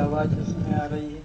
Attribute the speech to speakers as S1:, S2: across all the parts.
S1: आवाज़ उसमें आ रही है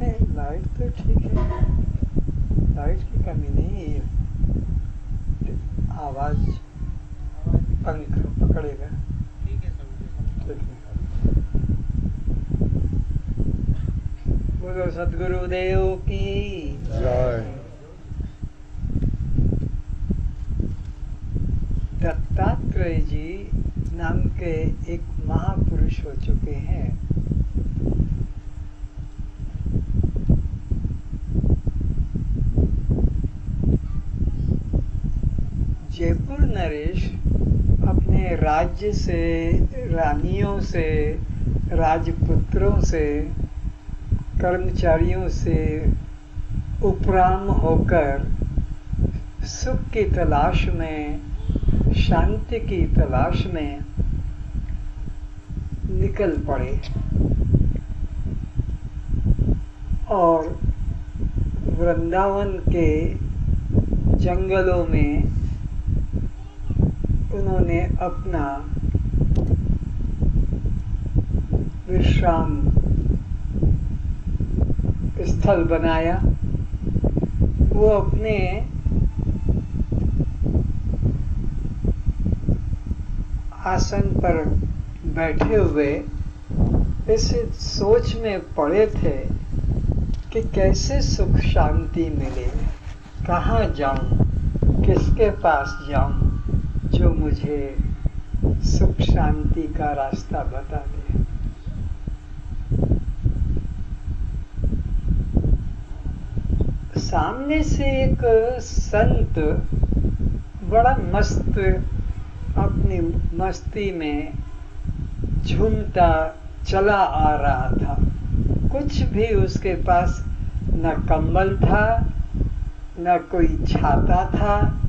S1: नहीं लाइट तो ठीक है लाइट की कमी नहीं है आवाज़ पंख पकड़ेगा ठीक है बोलो सदगुरुदेव की।
S2: जय।
S1: दत्तात्रेय जी नाम के एक महापुरुष हो चुके हैं। जयपुर नरेश अपने राज्य से रानियों से राजपुत्रों से कर्मचारियों से उपराम होकर सुख की तलाश में, शांति की तलाश में निकल पड़े। और वृंदावन के जंगलों में उन्होंने अपना विश्राम स्थल बनाया। वो अपने आसन पर बैठे हुए इस सोच में पड़े थे कि कैसे सुख शांति मिले। कहाँ जाऊँ? किसके पास जाऊँ? जो मुझे सुख शांति का रास्ता बता दे। सामने से एक संत बड़ा मस्त अपनी मस्ती में झूमता चला आ रहा था। कुछ भी उसके पास न कंबल था, न कोई छाता था,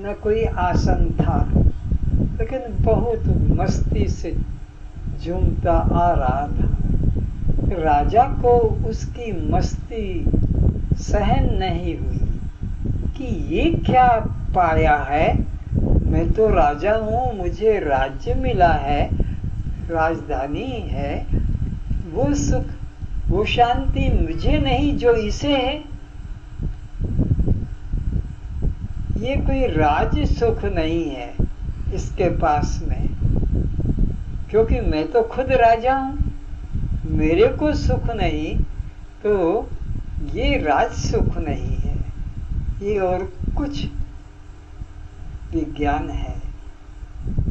S1: न कोई आसन था। लेकिन बहुत मस्ती से झूमता आ रहा था। राजा को उसकी मस्ती सहन नहीं हुई कि ये क्या पाया है? मैं तो राजा हूँ, मुझे राज्य मिला है, राजधानी है। वो सुख, वो शांति मुझे नहीं, जो इसे है। ये कोई राज सुख नहीं है इसके पास में, क्योंकि मैं तो खुद राजा हूँ। मेरे को सुख नहीं तो ये राज सुख नहीं है। ये और कुछ विज्ञान है।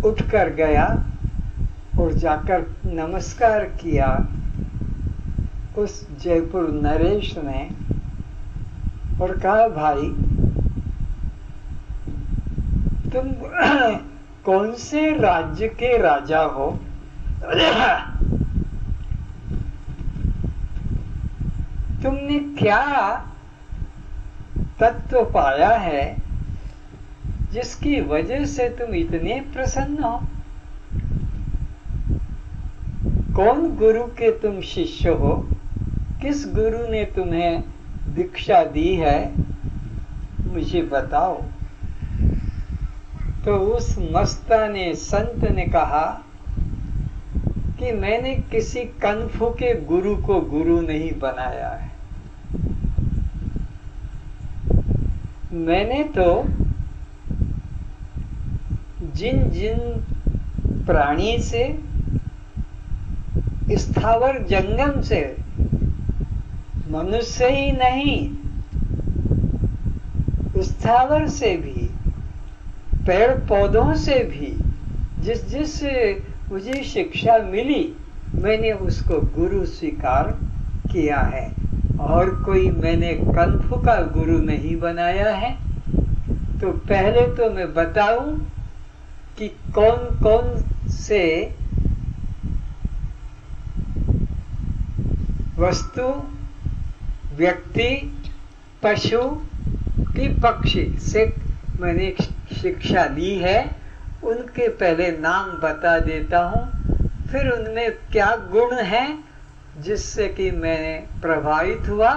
S1: उठकर गया और जाकर नमस्कार किया। उस जयपुर नरेश ने और कहा, भाई, तुम कौन से राज्य के राजा हो? तुमने क्या तत्व पाया है जिसकी वजह से तुम इतने प्रसन्न हो? कौन गुरु के तुम शिष्य हो? किस गुरु ने तुम्हें दीक्षा दी है? मुझे बताओ। तो उस मस्ता ने संत ने कहा कि मैंने किसी कनफू के गुरु को गुरु नहीं बनाया है। मैंने तो जिन जिन प्राणी से, स्थावर जंगम से, मनुष्य ही नहीं, स्थावर से भी पेड़ पौधों से भी, जिस जिस मुझे शिक्षा मिली, मैंने उसको गुरु स्वीकार किया है। और कोई मैंने कंफ का गुरु नहीं बनाया है तो पहले तो मैं बताऊँ कि कौन कौन से वस्तु, व्यक्ति, पशु की पक्षी से मैंने शिक्षा ली है, उनके पहले नाम बता देता हूँ, फिर उनमें क्या गुण है जिससे कि मैंने प्रभावित हुआ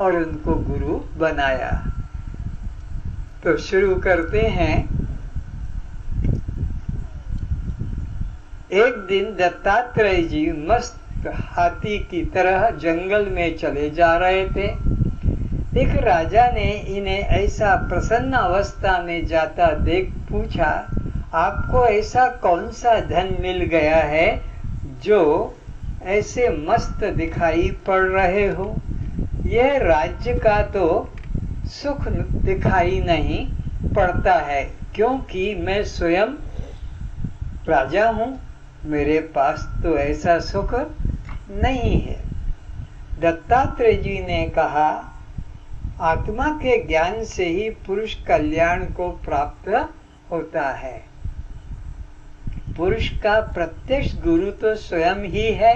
S1: और उनको गुरु बनाया। तो शुरू करते हैं। एक दिन दत्तात्रेय जी मस्त हाथी की तरह जंगल में चले जा रहे थे। एक राजा ने इन्हें ऐसा प्रसन्न अवस्था में जाता देख पूछा, आपको ऐसा कौन सा धन मिल गया है जो ऐसे मस्त दिखाई पड़ रहे हो। यह राज्य का तो सुख दिखाई नहीं पड़ता है, क्योंकि मैं स्वयं राजा हूँ। मेरे पास तो ऐसा सुख नहीं है। दत्तात्रेय जी ने कहा, आत्मा के ज्ञान से ही पुरुष कल्याण को प्राप्त होता है। पुरुष का प्रत्यक्ष गुरु तो स्वयं ही है।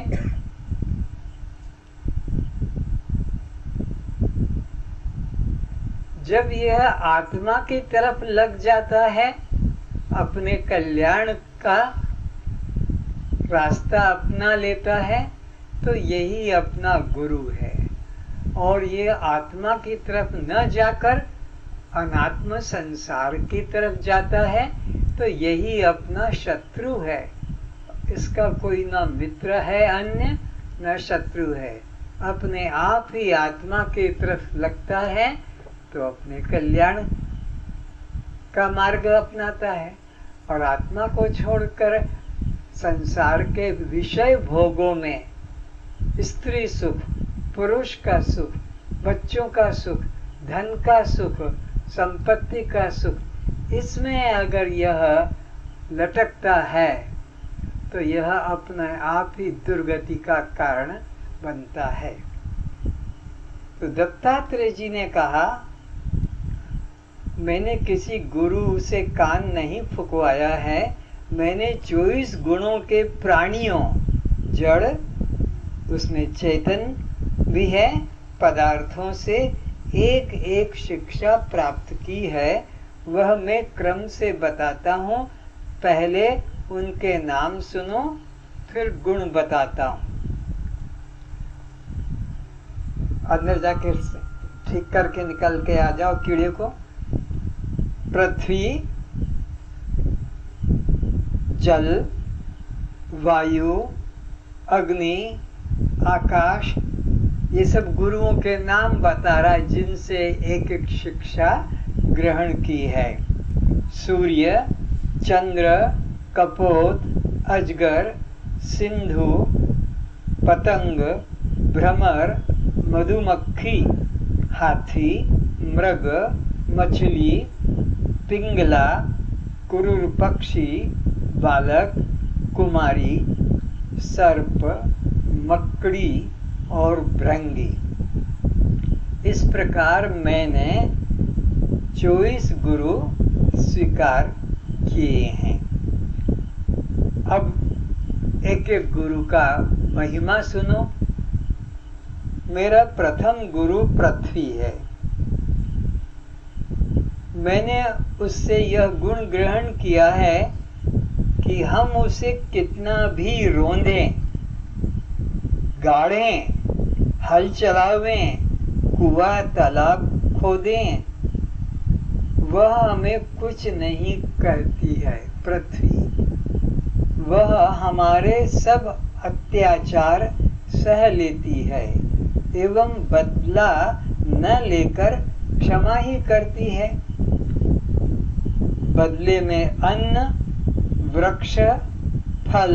S1: जब यह आत्मा की तरफ़ लग जाता है, अपने कल्याण का रास्ता अपना लेता है तो यही अपना गुरु है। और ये आत्मा की तरफ़ न जाकर अनात्म संसार की तरफ़ जाता है तो यही अपना शत्रु है। इसका कोई ना मित्र है अन्य, न शत्रु है। अपने आप ही आत्मा की तरफ़ लगता है तो अपने कल्याण का मार्ग अपनाता है। और आत्मा को छोड़कर संसार के विषय भोगों में स्त्री सुख, पुरुष का सुख, बच्चों का सुख, धन का सुख, संपत्ति का सुख इसमें अगर यह लटकता है तो यह अपने आप ही दुर्गति का कारण बनता है। तो दत्तात्रेय जी ने कहा, मैंने किसी गुरु से कान नहीं फुकवाया है, मैंने चौबीस गुणों के प्राणियों, जड़, उसमें चेतन भी है, पदार्थों से एक एक शिक्षा प्राप्त की है वह मैं क्रम से बताता हूँ। पहले उनके नाम सुनो, फिर गुण बताता हूँ। अंदर जाके ठीक करके निकल के आ जाओ कीड़े को। पृथ्वी, जल, वायु, अग्नि, आकाश, ये सब गुरुओं के नाम बता रहा है, जिनसे एक एक शिक्षा ग्रहण की है। सूर्य, चंद्र, कपोत, अजगर, सिंधु, पतंग, भ्रमर, मधुमक्खी, हाथी, मृग, मछली, पिंगला, कुरूर पक्षी, बालक, कुमारी, सर्प मकड़ी और भृंगी। इस प्रकार मैंने चौबीस गुरु स्वीकार किए हैं। अब एक एक गुरु का महिमा सुनो। मेरा प्रथम गुरु पृथ्वी है। मैंने उससे यह गुण ग्रहण किया है कि हम उसे कितना भी रोंदें गाढ़ें हल चलावें, कुआ, तालाब खोदें वह हमें कुछ नहीं कहती है, पृथ्वी। वह हमारे सब अत्याचार सह लेती है एवं बदला न लेकर क्षमा ही करती है। बदले में अन्न, वृक्ष, फल,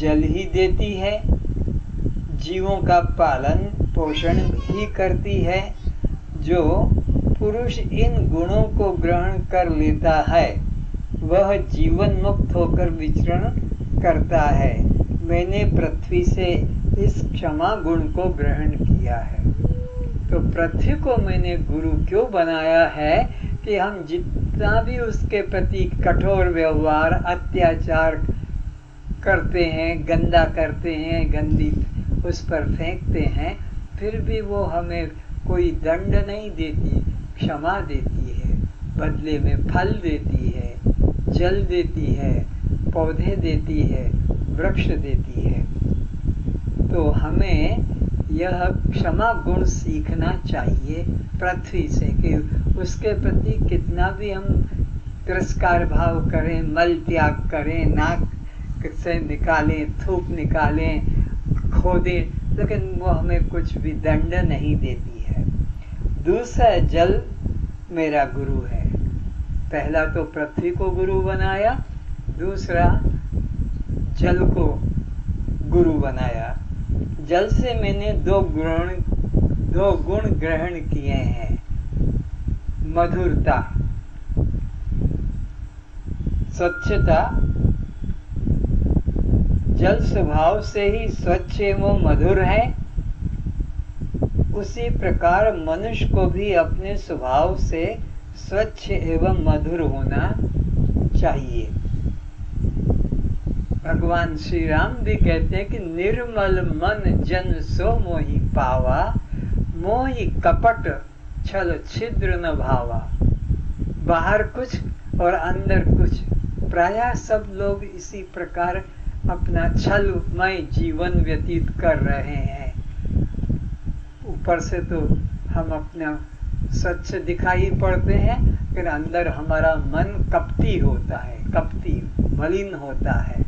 S1: जल ही देती है। जीवों का पालन पोषण ही करती है, जो पुरुष इन गुणों को ग्रहण कर लेता है। वह जीवन मुक्त होकर विचरण करता है। मैंने पृथ्वी से इस क्षमा गुण को ग्रहण किया है। तो पृथ्वी को मैंने गुरु क्यों बनाया है कि हम जितना भी उसके प्रति कठोर व्यवहार, अत्याचार करते हैं, गंदा करते हैं, गंदी उस पर फेंकते हैं, फिर भी वो हमें कोई दंड नहीं देती। क्षमा देती है, बदले में फल देती है, जल देती है, पौधे देती है, वृक्ष देती है। तो हमें यह क्षमा गुण सीखना चाहिए पृथ्वी से कि उसके प्रति कितना भी हम तिरस्कार भाव करें, मल त्याग करें, नाक से निकालें, थूक निकालें, खोदें, लेकिन वो हमें कुछ भी दंड नहीं देती। दूसरा जल मेरा गुरु है। पहला तो पृथ्वी को गुरु बनाया, दूसरा जल को गुरु बनाया। जल से मैंने दो गुण दो गुण ग्रहण किए हैं। मधुरता, स्वच्छता, जल स्वभाव से ही स्वच्छ एवं मधुर है। उसी प्रकार मनुष्य को भी अपने स्वभाव से स्वच्छ एवं मधुर होना चाहिए। भगवान श्री राम भी कहते हैं कि निर्मल मन जन सो मोहि पावा, मोहि कपट छल छिद्र न भावा। बाहर कुछ और अंदर कुछ। प्राय सब लोग इसी प्रकार अपना छलमय जीवन व्यतीत कर रहे हैं। ऊपर से तो हम अपना स्वच्छ दिखाई पड़ते हैं, फिर अंदर हमारा मन कपटी होता है, कपटी, मलिन होता है।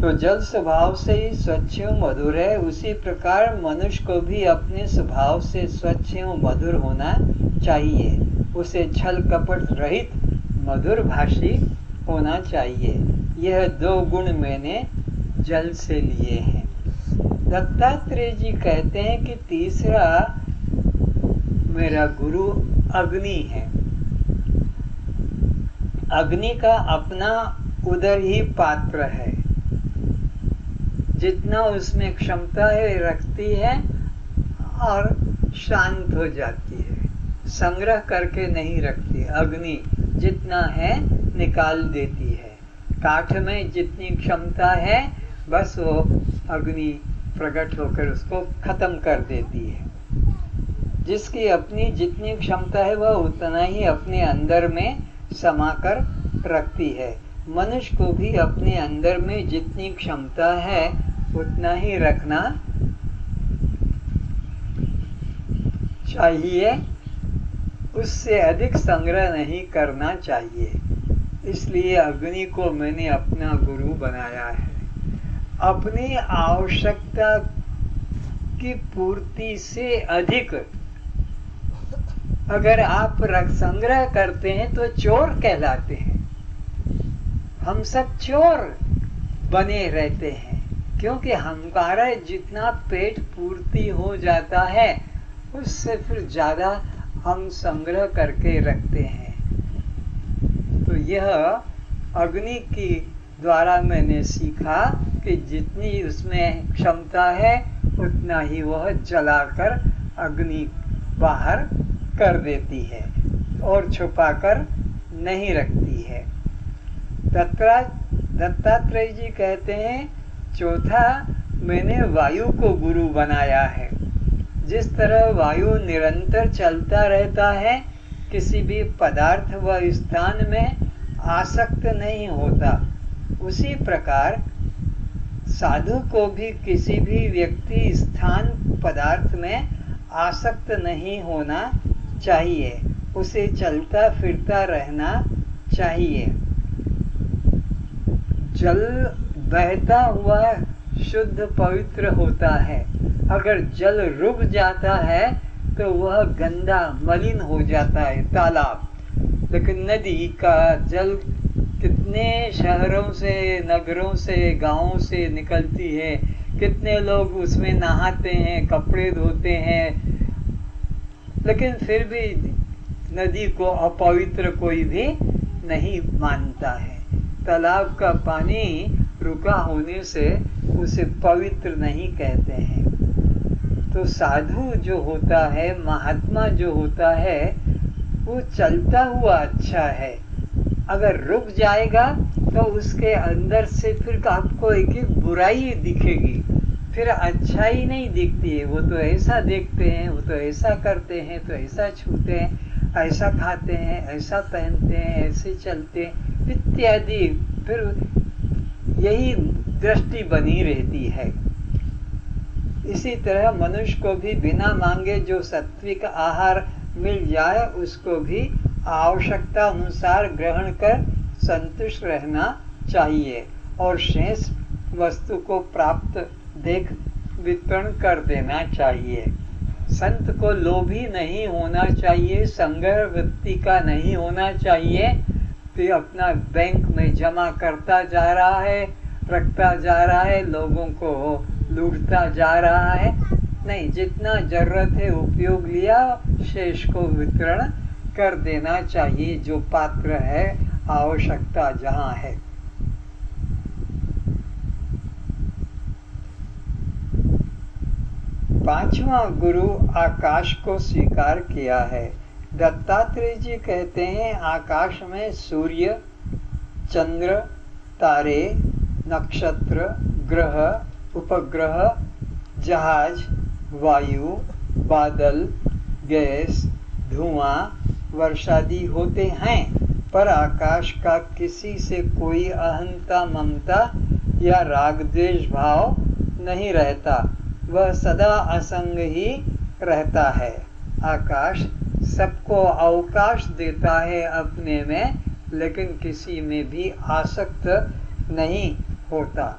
S1: तो जल स्वभाव से ही स्वच्छ एवं मधुर है, उसी प्रकार मनुष्य को भी अपने स्वभाव से स्वच्छ एवं मधुर होना चाहिए। उसे छल कपट रहित मधुर भाषी होना चाहिए। यह दो गुण मैंने जल से लिए हैं। दत्तात्रेय जी कहते हैं कि तीसरा मेरा गुरु अग्नि है। अग्नि का अपना उधर ही पात्र है। जितना उसमें क्षमता है, रखती है और शांत हो जाती है। संग्रह करके नहीं रखती। अग्नि जितना है, निकाल देती है। काठ में जितनी क्षमता है, बस वो अग्नि प्रकट होकर उसको खत्म कर देती है। जिसकी अपनी जितनी क्षमता है, वह उतना ही अपने अंदर में समाकर रखती है। मनुष्य को भी अपने अंदर में जितनी क्षमता है, उतना ही रखना चाहिए। उससे अधिक संग्रह नहीं करना चाहिए। इसलिए अग्नि को मैंने अपना गुरु बनाया है। अपनी आवश्यकता की पूर्ति से अधिक। अगर आप संग्रह करते हैं तो चोर कहलाते हैं। हम सब चोर बने रहते हैं, क्योंकि हमारा जितना पेट पूर्ति हो जाता है, उससे फिर ज़्यादा हम संग्रह करके रखते हैं। तो यह अग्नि की द्वारा मैंने सीखा। कि जितनी उसमें क्षमता है, उतना ही वह जलाकर अग्नि बाहर कर देती है और छुपाकर नहीं रखती है। दत्तात्रेय जी कहते हैं, चौथा, मैंने वायु को गुरु बनाया है। जिस तरह वायु निरंतर चलता रहता है, किसी भी पदार्थ व स्थान में आसक्त नहीं होता। उसी प्रकार साधु को भी किसी भी व्यक्ति स्थान पदार्थ में आसक्त नहीं होना चाहिए। उसे चलता फिरता रहना चाहिए। जल बहता हुआ शुद्ध पवित्र होता है। अगर जल रुक जाता है तो वह गंदा मलिन हो जाता है, तालाब। लेकिन नदी का जल कितने शहरों से, नगरों से, गाँवों से निकलती है। कितने लोग उसमें नहाते हैं, कपड़े धोते हैं। लेकिन फिर भी नदी को, अपवित्र कोई भी नहीं मानता है। तालाब का पानी रुका होने से उसे पवित्र नहीं कहते हैं। तो साधु जो होता है, महात्मा जो होता है, वो चलता हुआ अच्छा है। अगर रुक जाएगा तो उसके अंदर से फिर आपको एक एक बुराई दिखेगी। फिर अच्छाई नहीं दिखती है। वो तो ऐसा देखते हैं, वो तो ऐसा करते हैं तो ऐसा छूते हैं, ऐसा खाते हैं, ऐसा पहनते हैं, ऐसे चलते हैं, इत्यादि। फिर यही दृष्टि बनी रहती है। इसी तरह मनुष्य को भी बिना मांगे जो सात्विक आहार मिल जाए, उसको भी आवश्यकता अनुसार ग्रहण कर संतुष्ट रहना चाहिए और शेष वस्तु को प्राप्त, देख, वितरण कर देना चाहिए। संत को लोभी नहीं होना चाहिए, संग्रह वृत्ति का नहीं होना चाहिए। फिर अपना बैंक में जमा करता जा रहा है, रखता जा रहा है, लोगों को लूटता जा रहा है। नहीं, जितना ज़रूरत है, उपयोग लिया, शेष को वितरण कर देना चाहिए, जो पात्र है, आवश्यकता जहाँ है। पांचवा गुरु आकाश को स्वीकार किया है। दत्तात्रेय जी कहते हैं, आकाश में सूर्य, चंद्र, तारे, नक्षत्र, ग्रह, उपग्रह, जहाज़, वायु, बादल, गैस, धुआँ वर्षादि होते हैं, पर आकाश का किसी से कोई अहंता ममता या राग द्वेष भाव नहीं रहता। वह सदा असंग ही रहता है। आकाश सबको अवकाश देता है अपने में, लेकिन किसी में भी आसक्त नहीं होता।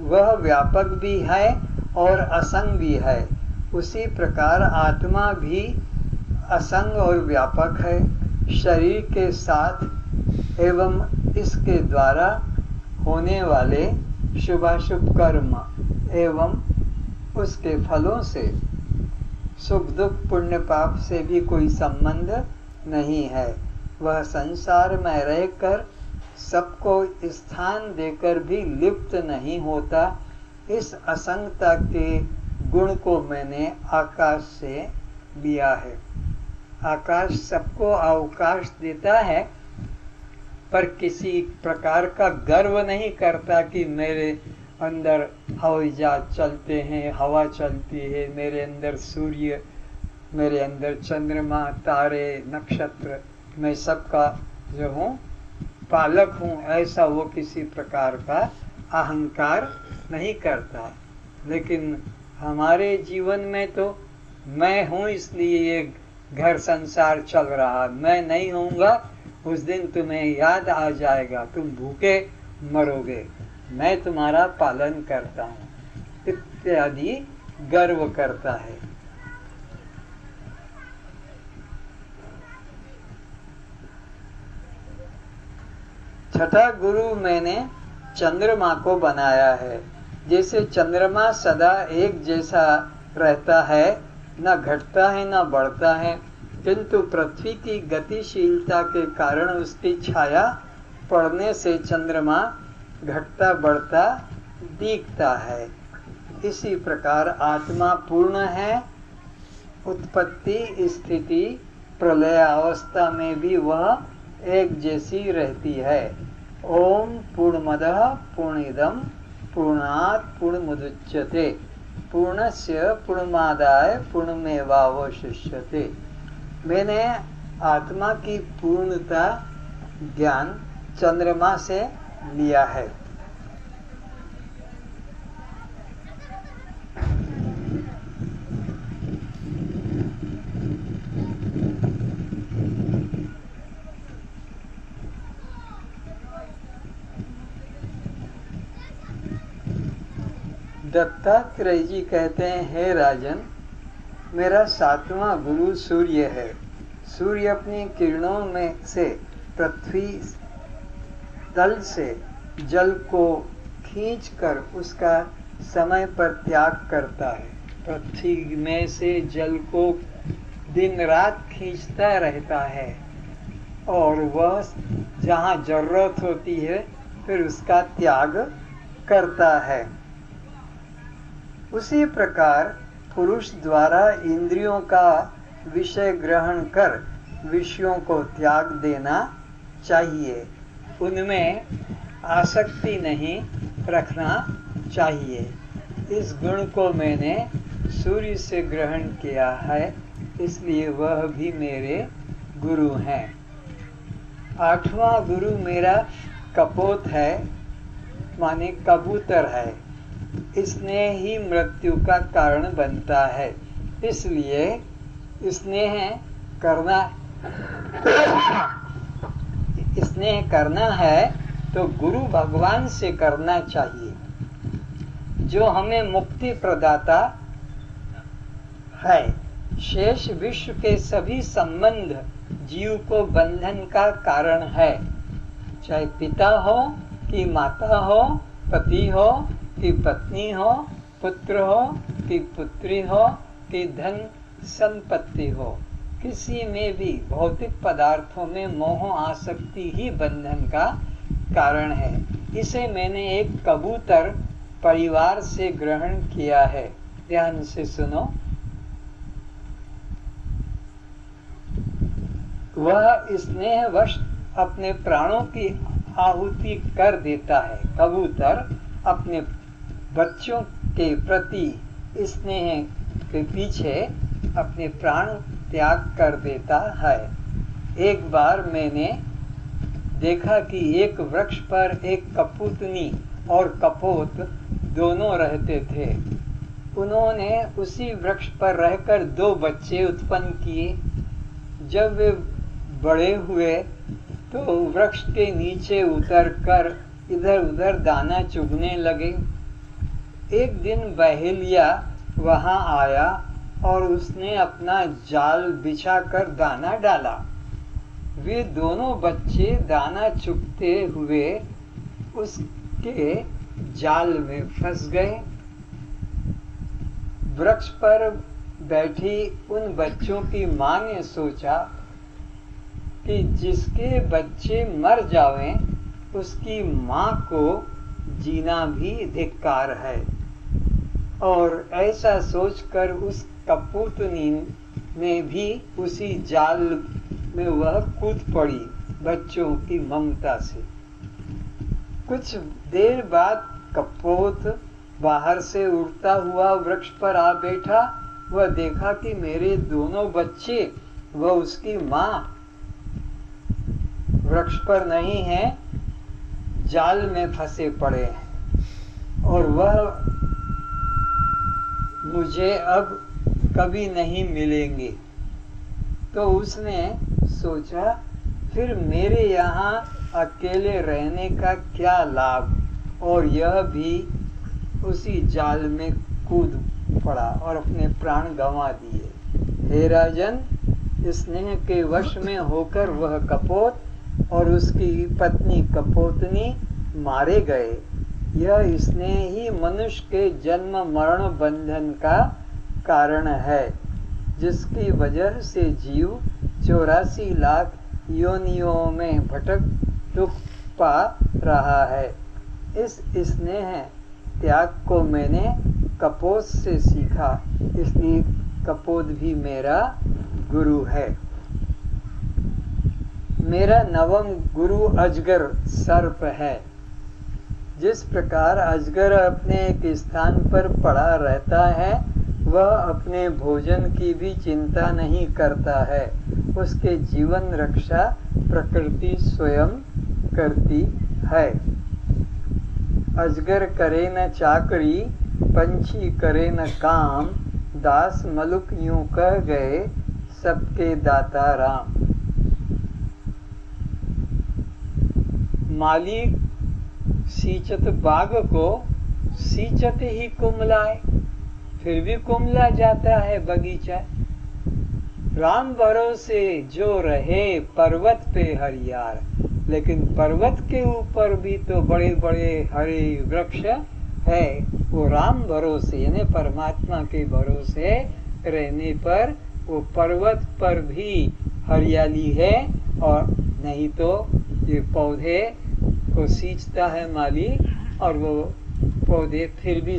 S1: वह व्यापक भी है और असंग भी है। उसी प्रकार आत्मा भी असंग और व्यापक है। शरीर के साथ एवं इसके द्वारा होने वाले शुभाशुभ कर्म एवं उसके फलों से सुख दुख पुण्य पाप से भी कोई संबंध नहीं है। वह संसार में रहकर सबको स्थान देकर भी लिप्त नहीं होता। इस असंगता के गुण को मैंने आकाश से लिया है। आकाश सबको अवकाश देता है, पर किसी प्रकार का गर्व नहीं करता कि मेरे अंदर हवाई जहाज़ चलते हैं, हवा चलती है, मेरे अंदर सूर्य, मेरे अंदर चंद्रमा, तारे, नक्षत्र, मैं सबका जो हूँ, पालक हूँ, ऐसा वो किसी प्रकार का अहंकार नहीं करता। लेकिन हमारे जीवन में तो मैं हूँ इसलिए ये घर संसार चल रहा। मैं नहीं होऊँगा, उस दिन तुम्हें याद आ जाएगा। तुम भूखे मरोगे। मैं तुम्हारा पालन करता हूँ। इत्यादि गर्व करता है। छठा गुरु मैंने चंद्रमा को बनाया है। जैसे चंद्रमा सदा एक जैसा रहता है न घटता है, न बढ़ता है, किंतु पृथ्वी की गतिशीलता के कारण उसकी छाया पड़ने से चंद्रमा घटता, बढ़ता, दिखता है। इसी प्रकार आत्मा पूर्ण है, उत्पत्ति स्थिति प्रलय अवस्था में भी वह एक जैसी रहती है। ओम पूर्ण पूर्णमद पूर्णिदम पूर्णात पूर्ण मुदुच्यते पूर्णस्य पूर्णमादाय पूर्णमेवावशिष्यते। मैंने आत्मा की पूर्णता ज्ञान चंद्रमा से लिया है। दत्तात्रेय जी कहते हैं, हे राजन, मेरा सातवां गुरु सूर्य है। सूर्य अपनी किरणों में से पृथ्वी तल से जल को खींचकर उसका समय पर त्याग करता है। पृथ्वी में से जल को दिन रात खींचता रहता है और वह जहाँ ज़रूरत होती है, फिर उसका त्याग करता है। उसी प्रकार पुरुष द्वारा इंद्रियों का विषय ग्रहण कर विषयों को त्याग देना चाहिए। उनमें आसक्ति नहीं रखना चाहिए। इस गुण को मैंने सूर्य से ग्रहण किया है, इसलिए वह भी मेरे गुरु हैं। आठवां गुरु मेरा कपोत है, माने कबूतर है। इसने ही मृत्यु का कारण बनता है। इसलिए स्नेह करना स्नेह करना है तो गुरु भगवान से करना चाहिए। जो हमें मुक्ति प्रदाता है, शेष विश्व के सभी संबंध जीव को बंधन का कारण है। चाहे पिता हो कि माता हो, पति हो कि पत्नी हो, पुत्र हो, कि पुत्री हो, कि धन संपत्ति हो। किसी में भी भौतिक पदार्थों में मोह आसक्ति ही बंधन का कारण है। इसे मैंने एक कबूतर परिवार से ग्रहण किया है। ध्यान से सुनो। वह स्नेहवश अपने प्राणों की आहुति कर देता है। कबूतर अपने बच्चों के प्रति स्नेह के पीछे अपने प्राण त्याग कर देता है। एक बार मैंने देखा कि एक वृक्ष पर एक कपूतनी और कपोत दोनों रहते थे। उन्होंने उसी वृक्ष पर रहकर दो बच्चे उत्पन्न किए। जब वे बड़े हुए तो वृक्ष के नीचे उतर कर इधर उधर दाना चुगने लगे। एक दिन बहेलिया वहाँ आया और उसने अपना जाल बिछा कर दाना डाला। वे दोनों बच्चे दाना चुगते हुए उसके जाल में फंस गए। वृक्ष पर बैठी उन बच्चों की माँ ने सोचा कि जिसके बच्चे मर जावें, उसकी माँ को जीना भी धिक्कार है। और ऐसा सोचकर उस कपूतनी में भी उसी जाल में वह कूद पड़ी बच्चों की ममता से। कुछ देर बाद कपोत बाहर से उड़ता हुआ वृक्ष पर आ बैठा। वह देखा कि मेरे दोनों बच्चे व उसकी माँ वृक्ष पर नहीं है, जाल में फंसे पड़े हैं। और वह मुझे अब कभी नहीं मिलेंगे। तो उसने सोचा, फिर मेरे यहाँ अकेले रहने का क्या लाभ? और यह भी उसी जाल में कूद पड़ा और अपने प्राण गंवा दिए। हे राजन स्नेह के वश में होकर वह कपोत और उसकी पत्नी कपोतनी मारे गए। यह स्नेह ही मनुष्य के जन्म मरण बंधन का कारण है, जिसकी वजह से जीव चौरासी लाख योनियों में भटक दुख पा रहा है। इस स्नेह त्याग को मैंने कपोत से सीखा। इसलिए कपोत भी मेरा गुरु है। मेरा नवम गुरु अजगर सर्प है। जिस प्रकार अजगर अपने एक स्थान पर पड़ा रहता है, वह अपने भोजन की भी चिंता नहीं करता है। उसके जीवन रक्षा प्रकृति स्वयं करती है। अजगर करे न चाकरी, पंछी करे न काम, दास मलुक यूँ कह गए, सबके दाता राम। मालिक सींचत बाग को सींचत ही कुमलाए, फिर भी कुमला जाता है बगीचा। राम भरोसे जो रहे पर्वत पे हरियार, लेकिन पर्वत के ऊपर भी तो बड़े बड़े हरे वृक्ष है। वो राम भरोसे, यानी परमात्मा के भरोसे रहने पर वो पर्वत पर भी हरियाली है, और नहीं तो ये पौधे को सींचता है माली और वो पौधे फिर भी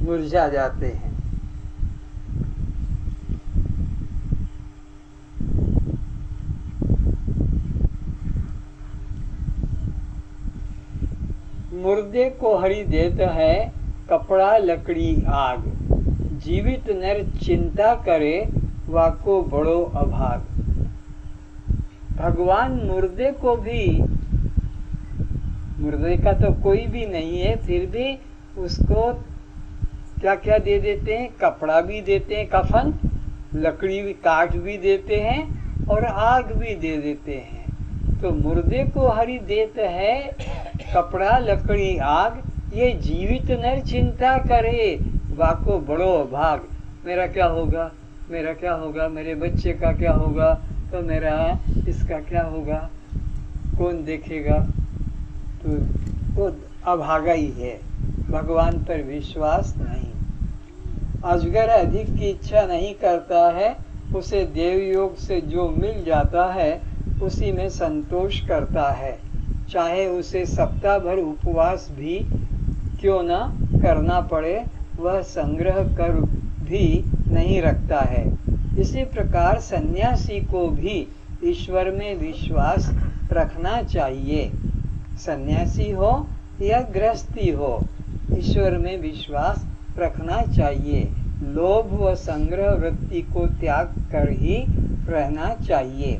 S1: मुरझा जाते हैं। मुर्दे को हरी देता है, कपड़ा लकड़ी आग। जीवित नर चिंता करे, वाको बड़ो अभाग। भगवान मुर्दे को भी मुर्दे का तो कोई भी नहीं है, फिर भी उसको क्या क्या दे देते हैं? कपड़ा भी देते हैं, कफन, लकड़ी भी काट भी देते हैं और आग भी दे देते हैं। तो मुर्दे को हरी देते है, कपड़ा, लकड़ी, आग, ये जीवित नर चिंता करे। वाको बड़ो भाग। मेरा क्या होगा? मेरा क्या होगा? मेरे बच्चे का क्या होगा? तो मेरा इसका क्या होगा? कौन देखेगा? वो अभागा ही है। भगवान पर विश्वास नहीं। अजगर अधिक की इच्छा नहीं करता है, उसे देव योग से जो मिल जाता है, उसी में संतोष करता है। चाहे उसे सप्ताह भर उपवास भी क्यों न करना पड़े, वह संग्रह कर भी नहीं रखता है। इसी प्रकार सन्यासी को भी ईश्वर में विश्वास रखना चाहिए। सन्यासी हो या गृहस्थी हो, ईश्वर में विश्वास रखना चाहिए। लोभ व संग्रह वृत्ति को त्याग कर ही रहना चाहिए।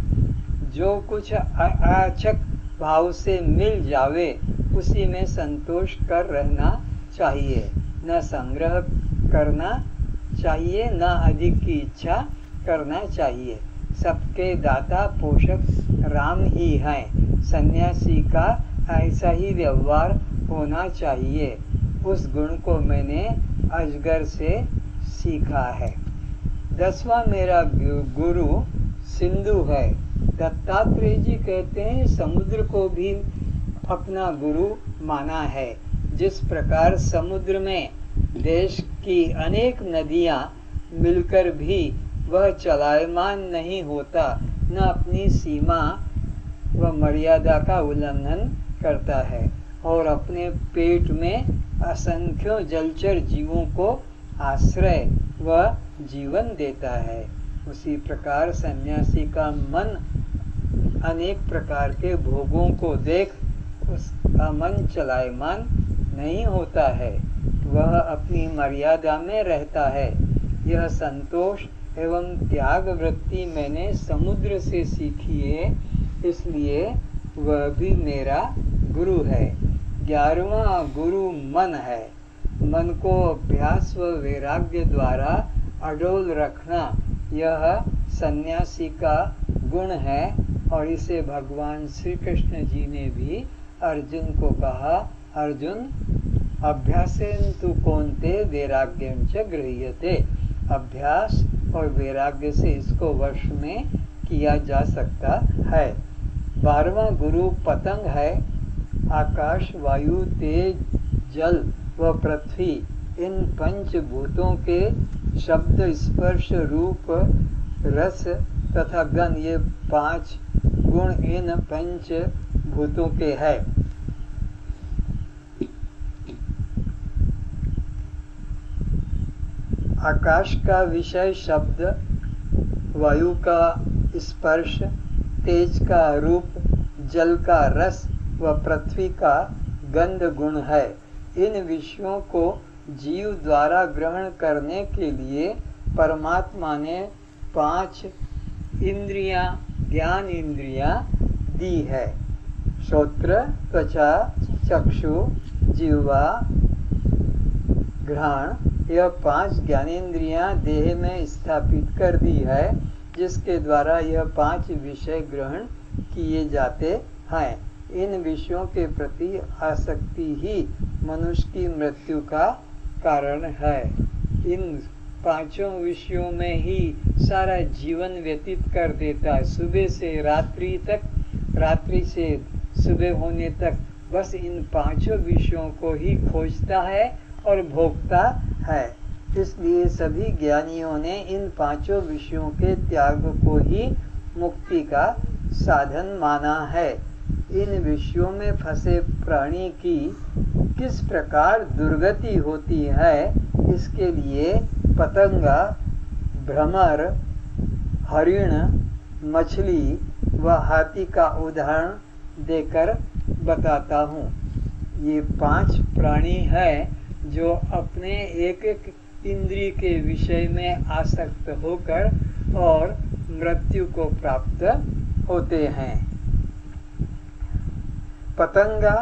S1: जो कुछ आचक भाव से मिल जावे, उसी में संतोष कर रहना चाहिए। न संग्रह करना चाहिए, न अधिक की इच्छा करना चाहिए। सबके दाता पोषक राम ही हैं। सन्यासी का ऐसा ही व्यवहार होना चाहिए। उस गुण को मैंने अजगर से सीखा है। दसवा मेरा गुरु सिंधु है। दत्तात्रेय जी कहते हैं, समुद्र को भी अपना गुरु माना है। जिस प्रकार समुद्र में देश की अनेक नदियाँ मिलकर भी वह चलायमान नहीं होता, न अपनी सीमा व मर्यादा का उल्लंघन करता है और अपने पेट में असंख्यों जलचर जीवों को आश्रय व जीवन देता है। उसी प्रकार सन्यासी का मन अनेक प्रकार के भोगों को देख उसका मन चलायमान नहीं होता है। वह अपनी मर्यादा में रहता है। यह संतोष एवं त्याग वृत्ति मैंने समुद्र से सीखी है, इसलिए वह भी मेरा गुरु है। ग्यारहवा गुरु मन है। मन को अभ्यास व वैराग्य द्वारा अडोल रखना, यह सन्यासी का गुण है और इसे भगवान श्री कृष्ण जी ने भी अर्जुन को कहा, अर्जुन अभ्यासेन तु कौनते वैराग्यम च गृह्यते। अभ्यास और वैराग्य से इसको वर्ष में किया जा सकता है। बारवा गुरु पतंग है। आकाश, वायु, तेज, जल व पृथ्वी, इन पंच भूतों के शब्द स्पर्श रूप, रस तथा गन ये पाँच गुण इन पंच भूतों के है। आकाश का विषय शब्द, वायु का स्पर्श, तेज का रूप, जल का रस व पृथ्वी का गंध गुण है। इन विषयों को जीव द्वारा ग्रहण करने के लिए परमात्मा ने पाँच इंद्रियाँ, ज्ञान इंद्रिया दी है। श्रोत्र, त्वचा, चक्षु जीवा घ्राण, यह पाँच ज्ञानेन्द्रियाँ देह में स्थापित कर दी है, जिसके द्वारा यह पाँच विषय ग्रहण किए जाते हैं। इन विषयों के प्रति आसक्ति ही मनुष्य की मृत्यु का कारण है। इन पाँचों विषयों में ही सारा जीवन व्यतीत कर देता है। सुबह से रात्रि तक, रात्रि से सुबह होने तक बस इन पाँचों विषयों को ही खोजता है और भोगता है। इसलिए सभी ज्ञानियों ने इन पाँचों विषयों के त्याग को ही मुक्ति का साधन माना है। इन विषयों में फंसे प्राणी की किस प्रकार दुर्गति होती है, इसके लिए पतंगा, भ्रमर, हरिण, मछली व हाथी का उदाहरण देकर बताता हूँ। ये पाँच प्राणी हैं जो अपने एक एक इंद्रिय के विषय में आसक्त होकर और मृत्यु को प्राप्त होते हैं। पतंगा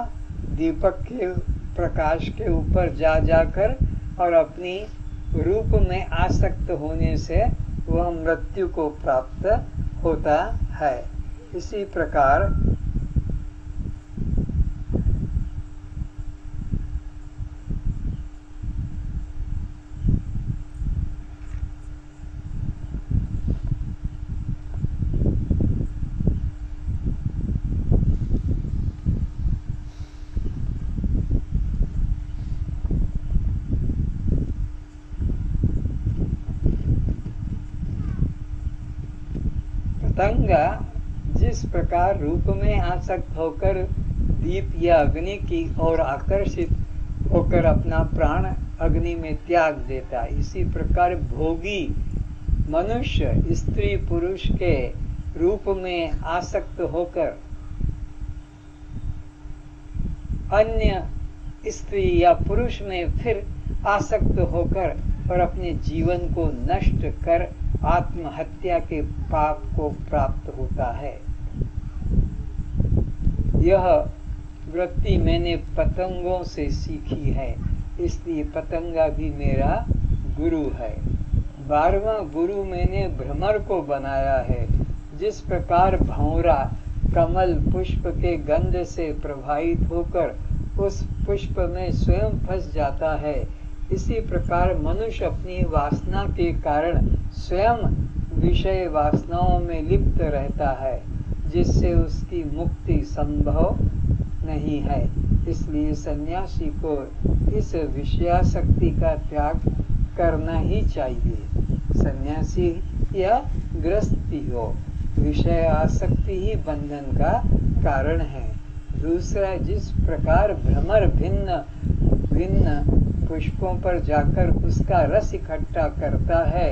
S1: दीपक के प्रकाश के ऊपर जा जाकर और अपनी रूप में आसक्त होने से वह मृत्यु को प्राप्त होता है। इसी प्रकार पतंगा जिस प्रकार रूप में आसक्त होकर दीप या अग्नि की ओर आकर्षित होकर अपना प्राण अग्नि में त्याग देता इसी प्रकार भोगी मनुष्य, स्त्री, पुरुष के रूप में आसक्त होकर अन्य स्त्री या पुरुष में फिर आसक्त होकर और अपने जीवन को नष्ट कर आत्महत्या के पाप को प्राप्त होता है। यह वृत्ति मैंने पतंगों से सीखी है, इसलिए पतंगा भी मेरा गुरु है। बारवा गुरु मैंने भ्रमर को बनाया है, जिस प्रकार भौरा कमल पुष्प के गंध से प्रभावित होकर उस पुष्प में स्वयं फंस जाता है इसी प्रकार मनुष्य अपनी वासना के कारण स्वयं विषय वासनाओं में लिप्त रहता है, जिससे उसकी मुक्ति संभव नहीं है। इसलिए सन्यासी को इस विषयाशक्ति का त्याग करना ही चाहिए। सन्यासी या ग्रस्ती हो विषय आसक्ति ही बंधन का कारण है। दूसरा, जिस प्रकार भ्रमर भिन्न भिन्न पुष्पों पर जाकर उसका रस इकट्ठा करता है।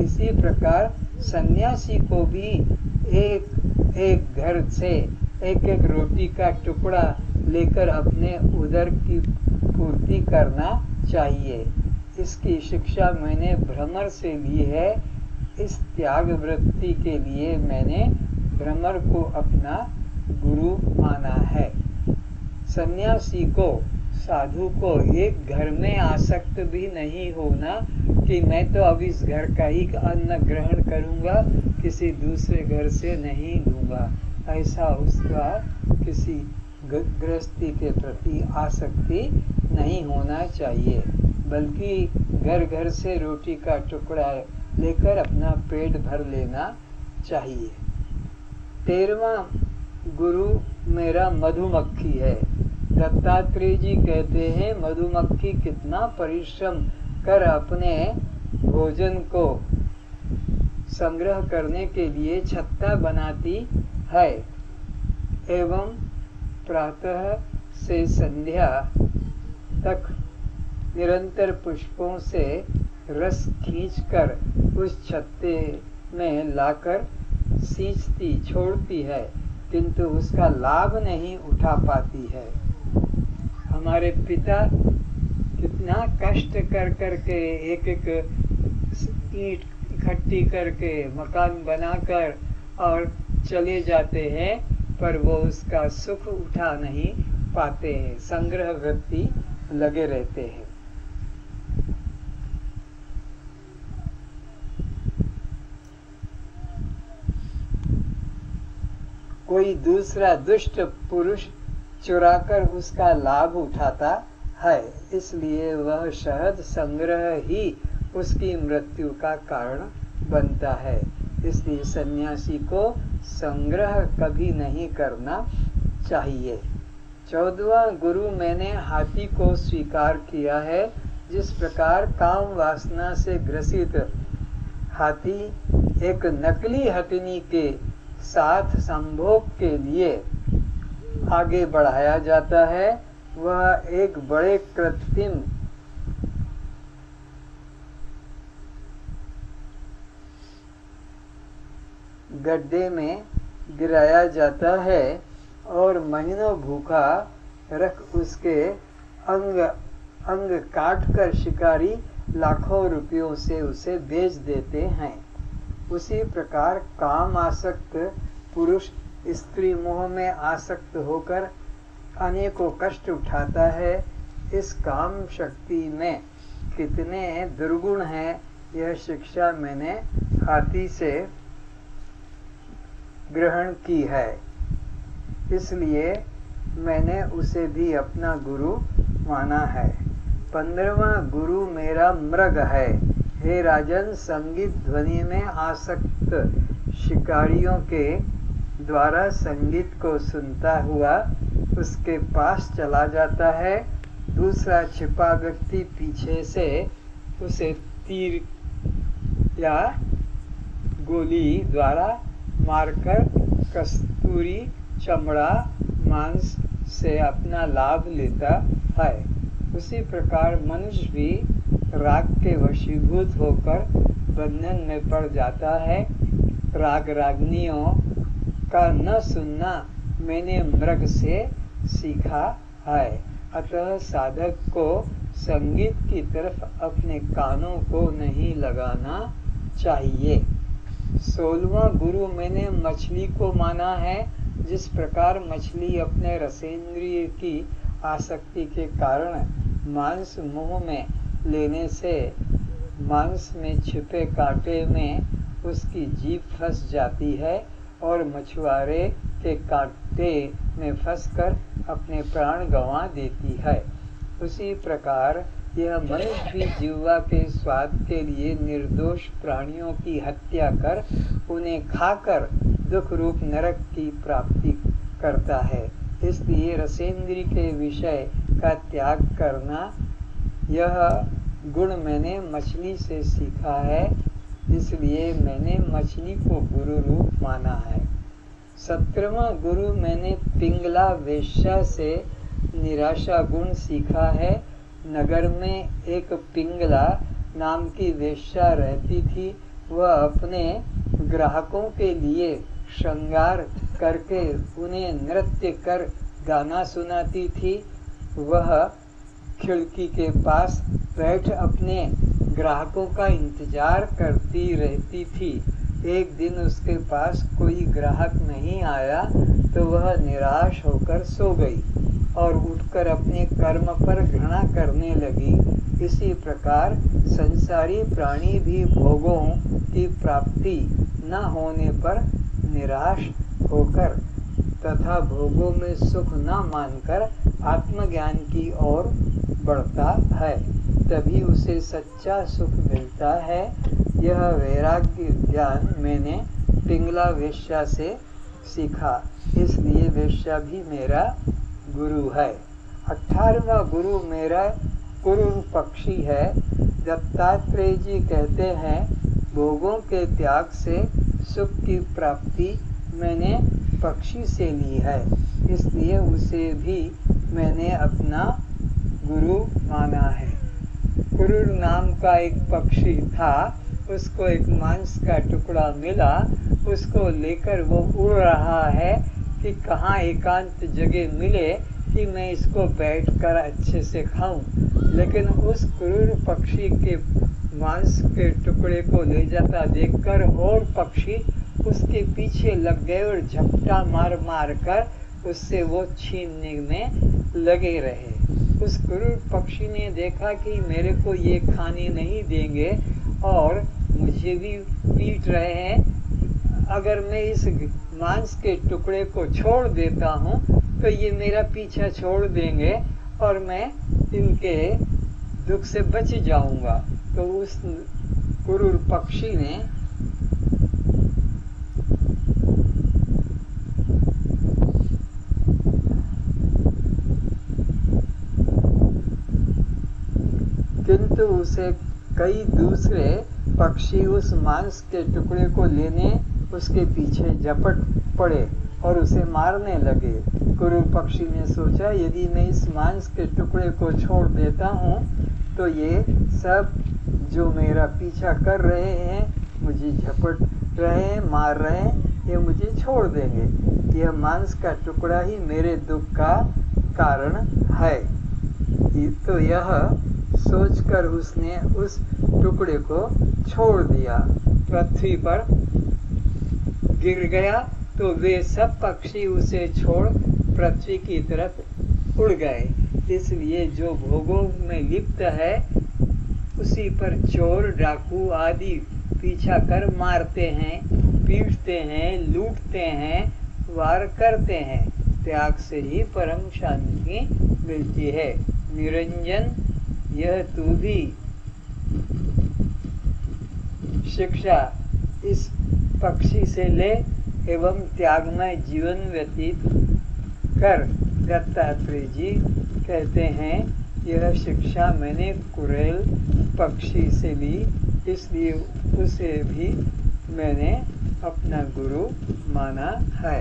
S1: इसी प्रकार सन्यासी को भी एक एक घर से एक एक रोटी का टुकड़ा लेकर अपने उदर की पूर्ति करना चाहिए। इसकी शिक्षा मैंने भ्रमर से ली है। इस त्याग वृत्ति के लिए मैंने भ्रमर को अपना गुरु माना है। सन्यासी को साधु को एक घर में आसक्त भी नहीं होना कि मैं तो अब इस घर का ही अन्न ग्रहण करूँगा, किसी दूसरे घर से नहीं लूँगा। ऐसा उसका किसी गृहस्थी के प्रति आसक्ति नहीं होना चाहिए, बल्कि घर घर से रोटी का टुकड़ा लेकर अपना पेट भर लेना चाहिए। तेरवा गुरु मेरा मधुमक्खी है। दत्तात्रेय जी कहते हैं, मधुमक्खी कितना परिश्रम कर अपने भोजन को संग्रह करने के लिए छत्ता बनाती है। एवं प्रातः से संध्या तक निरंतर पुष्पों से रस खींचकर उस छत्ते में लाकर सींचती, छोड़ती है, किंतु उसका लाभ नहीं उठा पाती है। हमारे पिता कितना कष्ट कर कर के एक एक ईट इकट्ठी करके मकान बनाकर और चले जाते हैं, पर वो उसका सुख उठा नहीं पाते हैं। संग्रह वृत्ति लगे रहते हैं। कोई दूसरा दुष्ट पुरुष चुराकर उसका लाभ उठाता है, इसलिए वह शहद संग्रह ही उसकी मृत्यु का कारण बनता है। इसलिए सन्यासी को संग्रह कभी नहीं करना चाहिए। चौदवा, गुरु मैंने हाथी को स्वीकार किया है। जिस प्रकार काम वासना से ग्रसित हाथी एक नकली हथिनी के साथ संभोग के लिए आगे बढ़ाया जाता है, वह एक बड़े कृत्रिम गड्ढे में गिराया जाता है और महीनों भूखा रख उसके अंग अंग काट कर शिकारी लाखों रुपयों से उसे बेच देते हैं। उसी प्रकार काम आसक्त पुरुष स्त्री मोह में आसक्त होकर अनेकों कष्ट उठाता है इस काम शक्ति में। कितने दुर्गुण हैं यह शिक्षा मैंने हाथी से ग्रहण की है। इसलिए मैंने उसे भी अपना गुरु माना है। पंद्रवा गुरु मेरा मृग है। हे राजन, संगीत ध्वनि में आसक्त शिकारियों के द्वारा संगीत को सुनता हुआ उसके पास चला जाता है। दूसरा छिपा व्यक्ति पीछे से उसे तीर या गोली द्वारा मारकर कस्तूरी, चमड़ा, मांस से अपना लाभ लेता है। उसी प्रकार मनुष्य भी राग के वशीभूत होकर बंधन में पड़ जाता है। राग रागनियों का न सुनना मैंने मृग से सीखा है। अतः साधक को संगीत की तरफ़ अपने कानों को नहीं लगाना चाहिए। सोलवा गुरु मैंने मछली को माना है, जिस प्रकार मछली अपने रसेंद्रिय की आसक्ति के कारण मांस मुँह में लेने से, मांस में छिपे कांटे में उसकी जीप फंस जाती है। और मछुआरे के कांटे में फंसकर अपने प्राण गंवा देती है। उसी प्रकार यह मनुष्य भी जीवा के स्वाद के लिए निर्दोष प्राणियों की हत्या कर उन्हें खाकर दुख रूप नरक की प्राप्ति करता है। इसलिए रसेंद्री के विषय का त्याग करना, यह गुण मैंने मछली से सीखा है। इसलिए मैंने मछली को गुरु रूप माना है। सत्रवा गुरु मैंने पिंगला वेश्या से निराशा गुण सीखा है। नगर में एक पिंगला नाम की वेश्या रहती थी। वह अपने ग्राहकों के लिए श्रृंगार करके उन्हें नृत्य कर गाना सुनाती थी। वह खिड़की के पास बैठ अपने ग्राहकों का इंतज़ार करती रहती थी। एक दिन उसके पास कोई ग्राहक नहीं आया तो वह निराश होकर सो गई और उठकर अपने कर्म पर घृणा करने लगी। इसी प्रकार संसारी प्राणी भी भोगों की प्राप्ति न होने पर निराश होकर तथा भोगों में सुख न मानकर आत्मज्ञान की ओर बढ़ता है। तभी उसे सच्चा सुख मिलता है। यह वैराग्य ज्ञान मैंने पिंगला वेश्या से सीखा। इसलिए वेश्या भी मेरा गुरु है। अठारवा गुरु मेरा कुरुण पक्षी है। दत्तात्रेय जी कहते हैं, भोगों के त्याग से सुख की प्राप्ति मैंने पक्षी से ली है। इसलिए उसे भी मैंने अपना गुरु माना है। कुरुर नाम का एक पक्षी था, उसको एक मांस का टुकड़ा मिला, उसको लेकर वो उड़ रहा है कि कहाँ एकांत जगह मिले कि मैं इसको बैठकर अच्छे से खाऊं। लेकिन उस क्रूर पक्षी के मांस के टुकड़े को ले जाता देखकर और पक्षी उसके पीछे लग गए और झपटा मार मार कर उससे वो छीनने में लगे रहे। उस क्रूर पक्षी ने देखा कि मेरे को ये खाने नहीं देंगे और मुझे भी पीट रहे हैं। अगर मैं इस मांस के टुकड़े को छोड़ देता हूँ तो ये मेरा पीछा छोड़ देंगे और मैं इनके दुख से बच जाऊँगा। तो उस कुरूर पक्षी ने किंतु उसे कई दूसरे पक्षी उस मांस के टुकड़े को लेने उसके पीछे झपट पड़े और उसे मारने लगे। गुरु पक्षी ने सोचा, यदि मैं इस मांस के टुकड़े को छोड़ देता हूँ तो ये सब जो मेरा पीछा कर रहे हैं, मुझे झपट रहे हैं, मार रहे हैं, ये मुझे छोड़ देंगे। यह मांस का टुकड़ा ही मेरे दुख का कारण है। तो यह सोचकर उसने उस टुकड़े को छोड़ दिया। पृथ्वी पर गिर गया तो वे सब पक्षी उसे छोड़ पृथ्वी की तरफ़ उड़ गए। इसलिए जो भोगों में लिप्त है, उसी पर चोर, डाकू आदि पीछा कर मारते हैं, पीटते हैं, लूटते हैं, वार करते हैं। त्याग से ही परम शांति मिलती है। निरंजन यह तू भी शिक्षा इस पक्षी से ले एवं त्यागमय जीवन व्यतीत कर दत्तात्रेय जी कहते हैं, यह शिक्षा मैंने कुरेल पक्षी से ली, इसलिए उसे भी मैंने अपना गुरु माना है।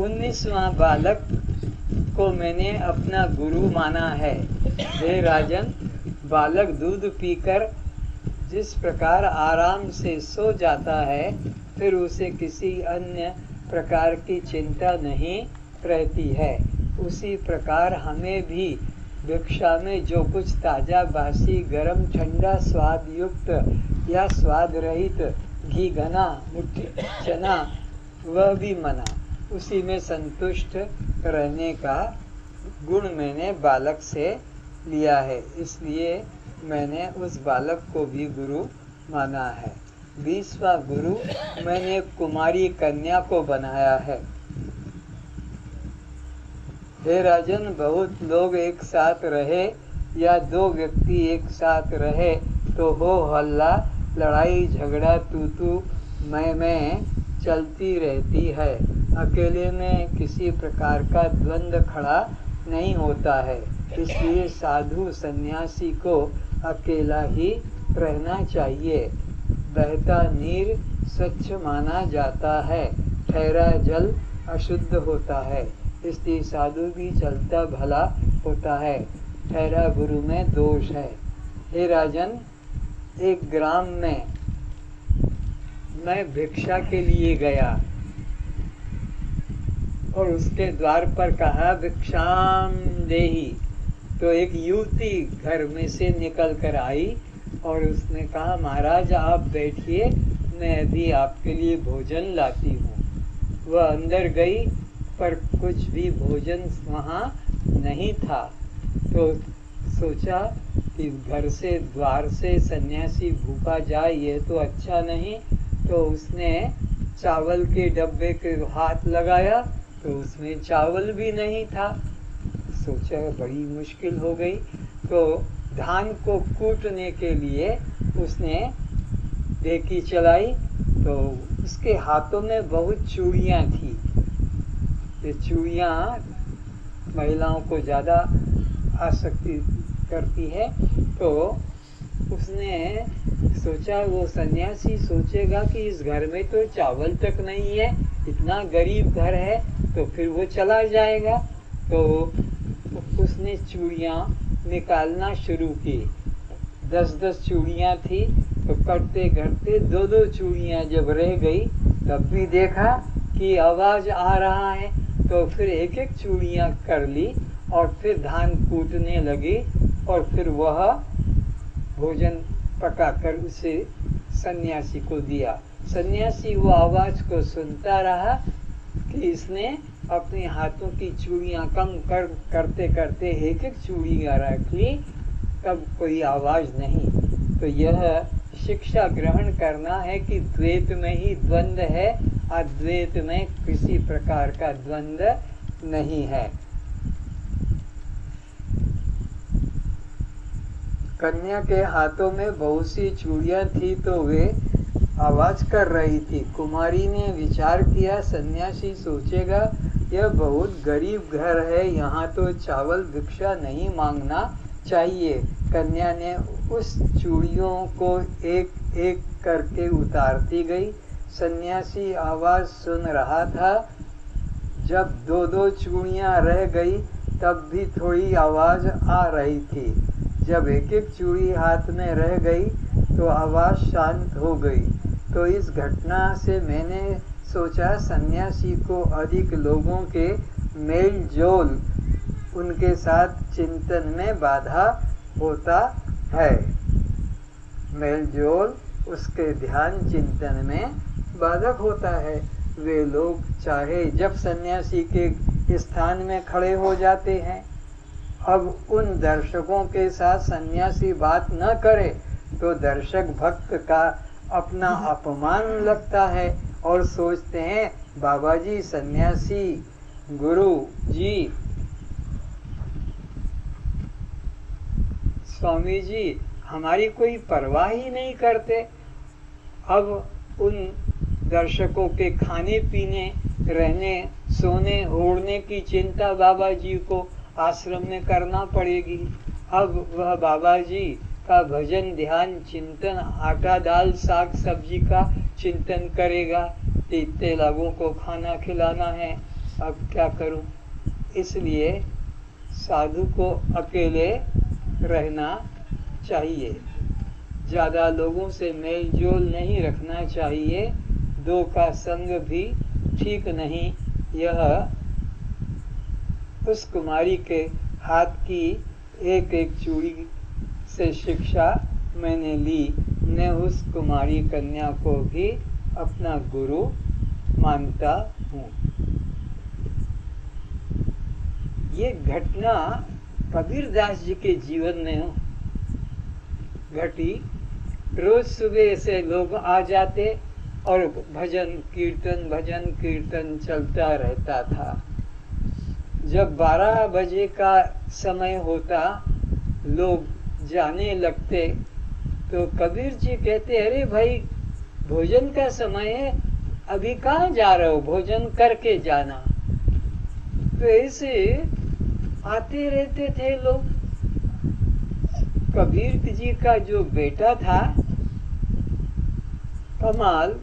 S1: उन्नीसवा बालक को मैंने अपना गुरु माना है। हे राजन, बालक दूध पीकर जिस प्रकार आराम से सो जाता है, फिर उसे किसी अन्य प्रकार की चिंता नहीं रहती है। उसी प्रकार हमें भी भिक्षा में जो कुछ ताज़ा बासी, गरम, ठंडा स्वाद युक्त या स्वाद रहित घी, घना, मुट्ठी, चना, वह भी मना। उसी में संतुष्ट रहने का गुण मैंने बालक से लिया है। इसलिए मैंने उस बालक को भी गुरु माना है। बीसवा गुरु मैंने कुमारी कन्या को बनाया है। हे राजन, बहुत लोग एक साथ रहे या दो व्यक्ति एक साथ रहे तो हो हल्ला, लड़ाई, झगड़ा तू तू मैं मैं चलती रहती है। अकेले में किसी प्रकार का द्वंद्व खड़ा नहीं होता है। इसलिए साधु सन्यासी को अकेला ही रहना चाहिए। बहता नीर स्वच्छ माना जाता है, ठहरा जल अशुद्ध होता है। इसलिए साधु भी चलता भला होता है, ठहरा गुरु में दोष है। हे राजन, एक ग्राम में मैं भिक्षा के लिए गया। और उसके द्वार पर कहा, भिक्षाम देही। तो एक युवती घर में से निकल कर आई और उसने कहा, महाराज, आप बैठिए, मैं अभी आपके लिए भोजन लाती हूँ। वह अंदर गई, पर कुछ भी भोजन वहाँ नहीं था। तो सोचा कि घर से, द्वार से सन्यासी भूखा जाए, ये तो अच्छा नहीं। तो उसने चावल के डब्बे के हाथ लगाया तो उसमें चावल भी नहीं था। सोचा बड़ी मुश्किल हो गई। तो धान को कूटने के लिए उसने देखी चलाई। तो उसके हाथों में बहुत चूड़ियाँ थी। ये चूड़ियाँ महिलाओं को ज़्यादा आसक्ति करती है। तो उसने सोचा, वो सन्यासी सोचेगा कि इस घर में तो चावल तक नहीं है। इतना गरीब घर है तो फिर वो चला जाएगा। तो उसने चूड़ियाँ निकालना शुरू की। दस दस चूड़ियाँ थी तो करते करते दो दो चूड़ियाँ जब रह गई, तब भी देखा कि आवाज़ आ रहा है। तो फिर एक एक चूड़ियाँ कर ली और फिर धान कूटने लगी और फिर वह भोजन पकाकर उसे सन्यासी को दिया। सन्यासी वो आवाज़ को सुनता रहा कि इसने अपने हाथों की चूड़ियाँ कम कर, करते करते एक एक चूड़ियाँ रख ली। तब कोई आवाज़ नहीं। तो यह शिक्षा ग्रहण करना है कि द्वैत में ही द्वंद्व है अद्वैत में किसी प्रकार का द्वंद्व नहीं है। कन्या के हाथों में बहुत सी चूड़ियाँ थी तो वे आवाज़ कर रही थी। कुमारी ने विचार किया, सन्यासी सोचेगा, यह बहुत गरीब घर है, यहाँ तो चावल भिक्षा नहीं मांगना चाहिए। कन्या ने उस चूड़ियों को एक एक करके उतारती गई। सन्यासी आवाज़ सुन रहा था। जब दो दो चूड़ियाँ रह गई, तब भी थोड़ी आवाज़ आ रही थी। जब एक एक चूड़ी हाथ में रह गई तो आवाज़ शांत हो गई। तो इस घटना से मैंने सोचा, सन्यासी को अधिक लोगों के मेल जोल उनके साथ चिंतन में बाधा होता है। मेल जोल उसके ध्यान चिंतन में बाधक होता है। वे लोग चाहे जब सन्यासी के स्थान में खड़े हो जाते हैं, अब उन दर्शकों के साथ सन्यासी बात न करे तो दर्शक भक्त का अपना अपमान लगता है और सोचते हैं बाबा जी सन्यासी, गुरु जी। स्वामी जी हमारी कोई परवाह ही नहीं करते। अब उन दर्शकों के खाने पीने, रहने, सोने ओढ़ने की चिंता बाबा जी को आश्रम में करना पड़ेगी। अब वह बाबा जी का भजन, ध्यान, चिंतन, आटा, दाल, साग, सब्ज़ी का चिंतन करेगा। इतने लोगों को खाना खिलाना है। अब क्या करूँ? इसलिए साधु को अकेले रहना चाहिए। ज़्यादा लोगों से मेल जोल नहीं रखना चाहिए। दो का संग भी ठीक नहीं। यह उस कुमारी के हाथ की एक एक चूड़ी से शिक्षा मैंने ली, मैं उस कुमारी कन्या को भी अपना गुरु मानता हूँ। ये घटना कबीर दास जी के जीवन में घटी। रोज सुबह से लोग आ जाते और भजन, कीर्तन भजन, कीर्तन चलता रहता था। जब 12 बजे का समय होता, लोग जाने लगते। तो कबीर जी कहते, अरे भाई, भोजन का समय है, अभी कहा जा रहे हो? भोजन करके जाना। तो ऐसे आते रहते थे लोग। कबीर जी का जो बेटा था, कमाल,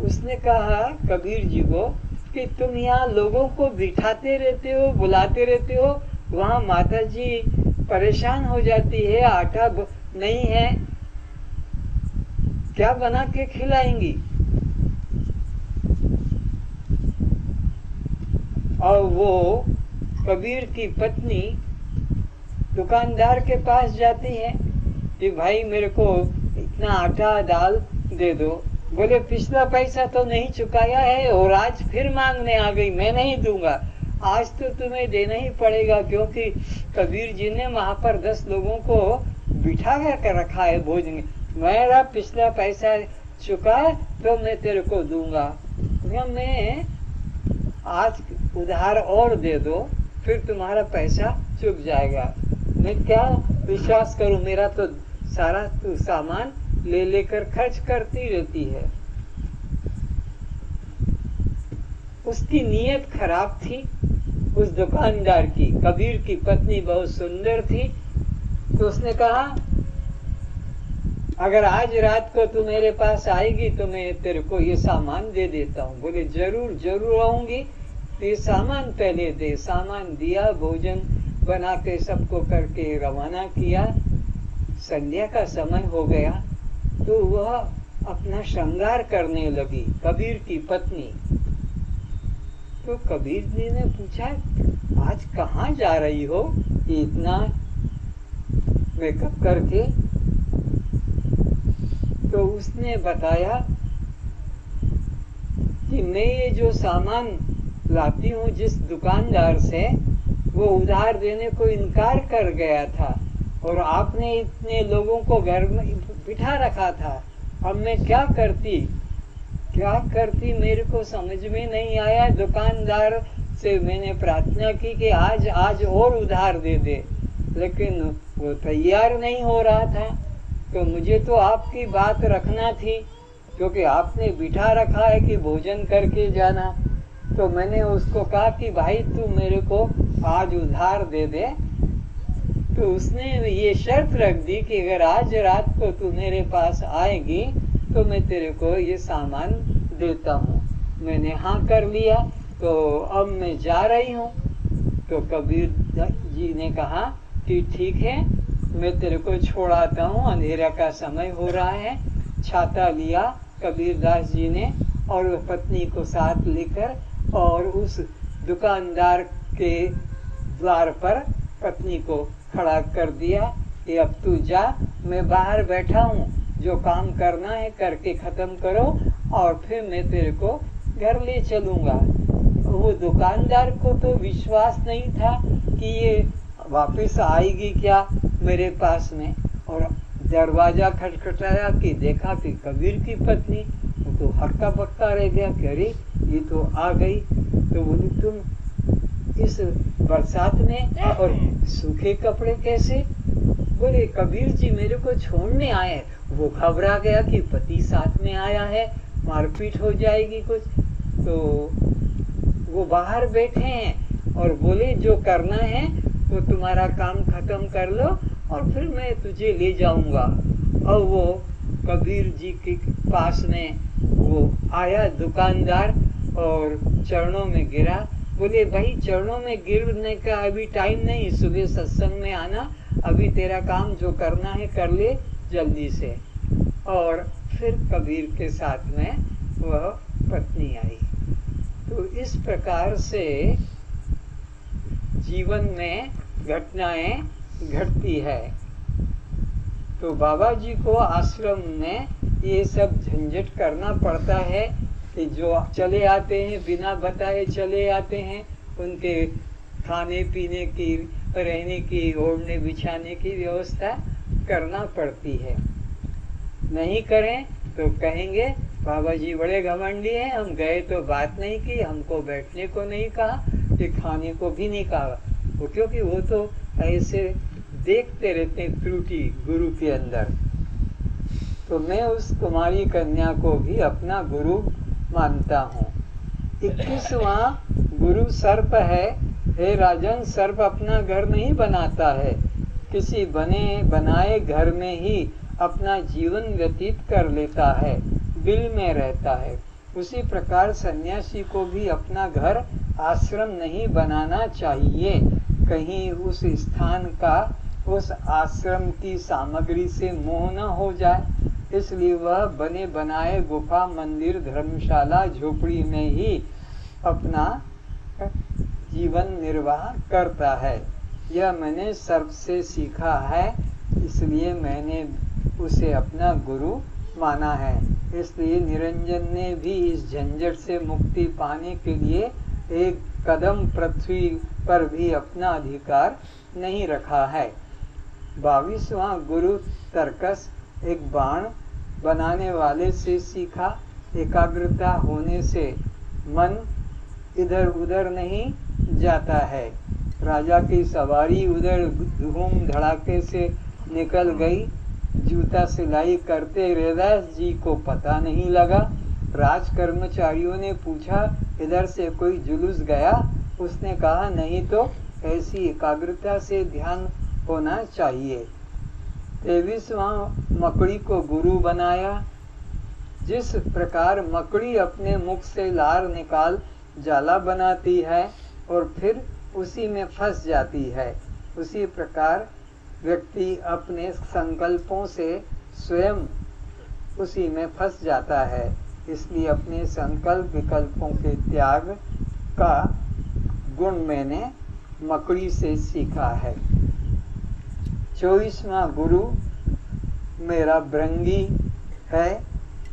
S1: उसने कहा कबीर जी को कि तुम यहाँ लोगों को बिठाते रहते हो, बुलाते रहते हो, वहाँ माता जी परेशान हो जाती है, आटा नहीं है। क्या बना के खिलाएँगी? और वो कबीर की पत्नी दुकानदार के पास जाती है कि, भाई, मेरे को इतना आटा दाल दे दो। बोले, पिछला पैसा तो नहीं चुकाया है और आज फिर मांगने आ गई, मैं नहीं दूँगा। आज तो तुम्हें देना ही पड़ेगा क्योंकि कबीर जी ने वहाँ पर दस लोगों को बिठा कर रखा है भोजन। मेरा पिछला पैसा चुका तो मैं तेरे को दूँगा। मैं आज उधार और दे दो, फिर तुम्हारा पैसा चुक जाएगा। मैं क्या विश्वास करूँ? मेरा तो सारा तो सामान ले लेकर खर्च करती रहती है। उसकी नीयत खराब थी। उस दुकानदार की, कबीर की पत्नी बहुत सुंदर थी तो उसने कहा, अगर आज रात को तू मेरे पास आएगी तो मैं तेरे को ये सामान दे देता हूँ। बोले, ज़रूर ज़रूर आऊँगी। तो ये सामान पहले दे। सामान दिया, भोजन बना के सबको करके रवाना किया। संध्या का समय हो गया तो वह अपना श्रृंगार करने लगी, कबीर की पत्नी। तो कबीर जी ने पूछा, आज कहाँ जा रही हो? इतना मेकअप करके। तो उसने बताया कि मैं ये जो सामान लाती हूँ जिस दुकानदार से, वो उधार देने को इनकार कर गया था और आपने इतने लोगों को घर में बिठा रखा था। अब मैं क्या करती? क्या करती मेरे को समझ में नहीं आया। दुकानदार से मैंने प्रार्थना की कि आज आज और उधार दे दे। लेकिन वो तैयार नहीं हो रहा था। तो मुझे तो आपकी बात रखना थी, क्योंकि आपने बिठा रखा है कि भोजन करके जाना। तो मैंने उसको कहा कि भाई, तू मेरे को आज उधार दे दे। तो उसने ये शर्त रख दी कि अगर आज रात को तू मेरे पास आएगी तो मैं तेरे को ये सामान देता हूँ। मैंने हाँ कर लिया तो अब मैं जा रही हूँ। तो कबीर जी ने कहा कि ठीक है, मैं तेरे को छोड़ाता हूँ, अंधेरा का समय हो रहा है। छाता लिया कबीर दास जी ने और पत्नी को साथ लेकर और उस दुकानदार के द्वार पर पत्नी को खड़ा कर दिया कि अब तू जा, मैं बाहर बैठा हूँ। जो काम करना है करके खत्म करो और फिर मैं तेरे को घर ले चलूँगा। वो दुकानदार को तो विश्वास नहीं था कि ये वापस आएगी क्या मेरे पास में। और दरवाज़ा खटखटाया कि देखा कि कबीर की पत्नी, वो तो हक्का बक्का रह गया कि अरे, ये तो आ गई। तो बोली, तुम इस बरसात में और सूखे कपड़े कैसे? बोले, कबीर जी मेरे को छोड़ने आए वो घबरा गया कि पति साथ में आया है, मारपीट हो जाएगी कुछ। तो वो बाहर बैठे हैं और बोले, जो करना है वो तुम्हारा काम खत्म कर लो और फिर मैं तुझे ले जाऊँगा। और वो कबीर जी के पास में वो आया, दुकानदार, और चरणों में गिरा। बोले, भाई, चरणों में गिरने का अभी टाइम नहीं, सुबह सत्संग में आना। अभी तेरा काम जो करना है, कर ले जल्दी से। और फिर कबीर के साथ में वह पत्नी आई। तो इस प्रकार से जीवन में घटनाएँ घटती है। तो बाबा जी को आश्रम में ये सब झंझट करना पड़ता है कि जो चले आते हैं, बिना बताए चले आते हैं, उनके खाने पीने की, रहने की, ओढ़ने बिछाने की व्यवस्था करना पड़ती है। नहीं करें तो कहेंगे, बाबा जी बड़े घमंडी हैं, हम गए तो बात नहीं की, हमको बैठने को नहीं कहा कि खाने को भी नहीं कहा। वो क्योंकि वो तो ऐसे देखते रहते त्रुटि गुरु के अंदर। तो मैं उस कुमारी कन्या को भी अपना गुरु मानता हूँ। इक्कीसवा गुरु सर्प है। हे राजन, सर्प अपना घर नहीं बनाता है। किसी बने, बनाए घर में ही अपना जीवन व्यतीत कर लेता है बिल में रहता है। उसी प्रकार सन्यासी को भी अपना घर आश्रम नहीं बनाना चाहिए। कहीं उस स्थान का, उस आश्रम की सामग्री से मोह न हो जाए। इसलिए वह बने बनाए गुफा, मंदिर, धर्मशाला, झोपड़ी में ही अपना जीवन निर्वाह करता है। यह मैंने सर्व से सीखा है, इसलिए मैंने उसे अपना गुरु माना है। इसलिए निरंजन ने भी इस झंझट से मुक्ति पाने के लिए एक कदम पृथ्वी पर भी अपना अधिकार नहीं रखा है। बाईसवा गुरु तर्कस एक बाण बनाने वाले से सीखा। एकाग्रता होने से मन इधर उधर नहीं जाता है। राजा की सवारी उधर धूम धड़ाके से निकल गई। जूता सिलाई करते हृदय जी को पता नहीं लगा। राज कर्मचारियों ने पूछा, इधर से कोई जुलूस गया? उसने कहा, नहीं तो ऐसी एकाग्रता से ध्यान होना चाहिए। तेवीसवा मकड़ी को गुरु बनाया। जिस प्रकार मकड़ी अपने मुख से लार निकाल जाला बनाती है और फिर उसी में फंस जाती है, उसी प्रकार व्यक्ति अपने संकल्पों से स्वयं उसी में फंस जाता है, इसलिए अपने संकल्प विकल्पों के त्याग का गुण मैंने मकड़ी से सीखा है। चौबीसवा गुरु मेरा भृंगी है।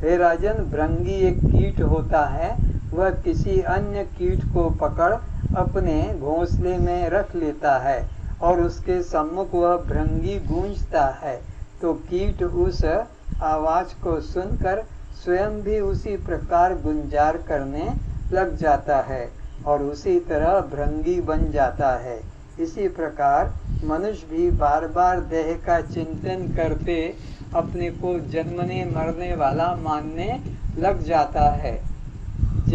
S1: हे राजन भृंगी एक कीट होता है, वह किसी अन्य कीट को पकड़ अपने घोंसले में रख लेता है। और उसके सम्मुख वह भृंगी गूंजता है। तो कीट उस आवाज़ को सुनकर स्वयं भी उसी प्रकार गुंजार करने लग जाता है और उसी तरह भृंगी बन जाता है। इसी प्रकार मनुष्य भी बार बार देह का चिंतन करते अपने को जन्मने मरने वाला मानने लग जाता है।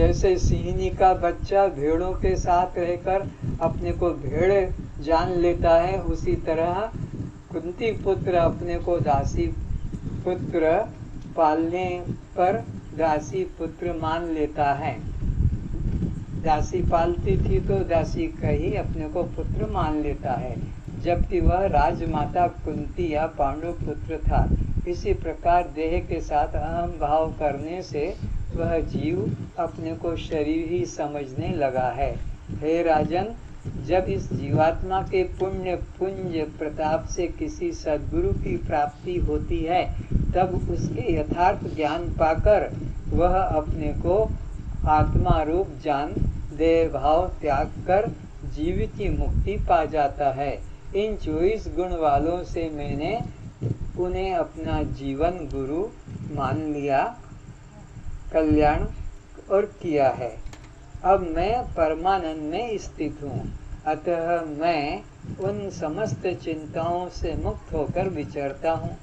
S1: जैसे सिंहनी का बच्चा भेड़ों के साथ रहकर अपने को भेड़ जान लेता है, उसी तरह कुंती पुत्र अपने को दासी पुत्र पालने पर दासी पुत्र मान लेता है। दासी पालती थी तो दासी का ही अपने को पुत्र मान लेता है, जबकि वह राजमाता कुंती या पांडु पुत्र था। इसी प्रकार देह के साथ अहम भाव करने से वह जीव अपने को शरीर ही समझने लगा है। हे राजन, जब इस जीवात्मा के पुण्य पुंज प्रताप से किसी सदगुरु की प्राप्ति होती है, तब उसके यथार्थ ज्ञान पाकर वह अपने को आत्मा रूप जान, देह भाव त्याग कर जीवित की मुक्ति पा जाता है। इन चौबीस गुण वालों से मैंने उन्हें अपना जीवन गुरु मान लिया। कल्याण और किया है। अब मैं परमानंद में स्थित हूँ। अतः मैं उन समस्त चिंताओं से मुक्त होकर विचरता हूँ।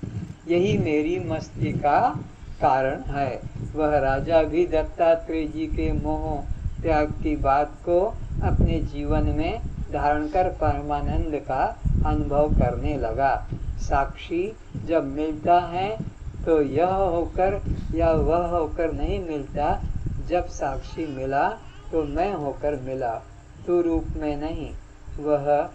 S1: यही मेरी मस्ती का कारण है। वह राजा भी दत्तात्रेय जी के मोह त्याग की बात को अपने जीवन में धारण कर परमानंद का अनुभव करने लगा। साक्षी जब मिलता है तो यह होकर या वह होकर नहीं मिलता। जब साक्षी मिला तो मैं होकर मिला। तू रूप में नहीं, वह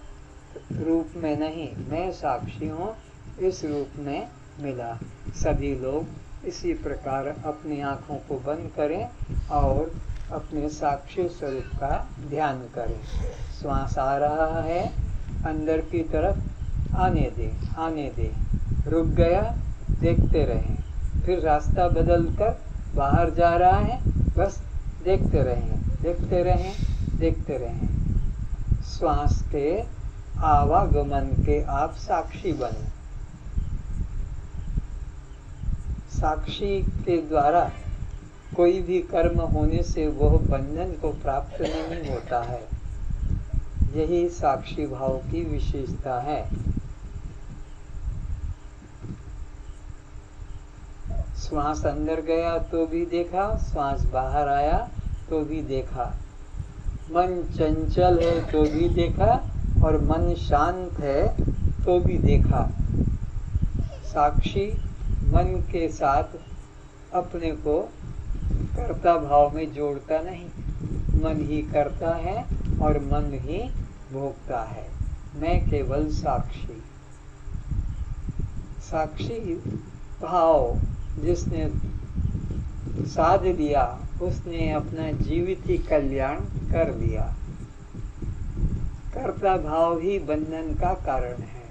S1: रूप में नहीं, मैं साक्षी हूँ, इस रूप में मिला। सभी लोग इसी प्रकार अपनी आँखों को बंद करें और अपने साक्षी स्वरूप का ध्यान करें। श्वास आ रहा है, अंदर की तरफ़ आने दे आने दे। रुक गया देखते रहें। फिर रास्ता बदल कर बाहर जा रहा है, बस देखते रहें देखते रहें देखते रहें। श्वास के आवागमन के आप साक्षी बने। साक्षी के द्वारा कोई भी कर्म होने से वह बंधन को प्राप्त नहीं होता है। यही साक्षी भाव की विशेषता है। श्वास अंदर गया तो भी देखा, श्वास बाहर आया तो भी देखा। मन चंचल है तो भी देखा और मन शांत है तो भी देखा। साक्षी मन के साथ अपने को कर्ता भाव में जोड़ता नहीं। मन ही करता है और मन ही भोगता है। मैं केवल साक्षी। साक्षी भाव जिसने साध लिया उसने अपना जीवित ही कल्याण कर लिया कर्ता भाव ही बंधन का कारण है।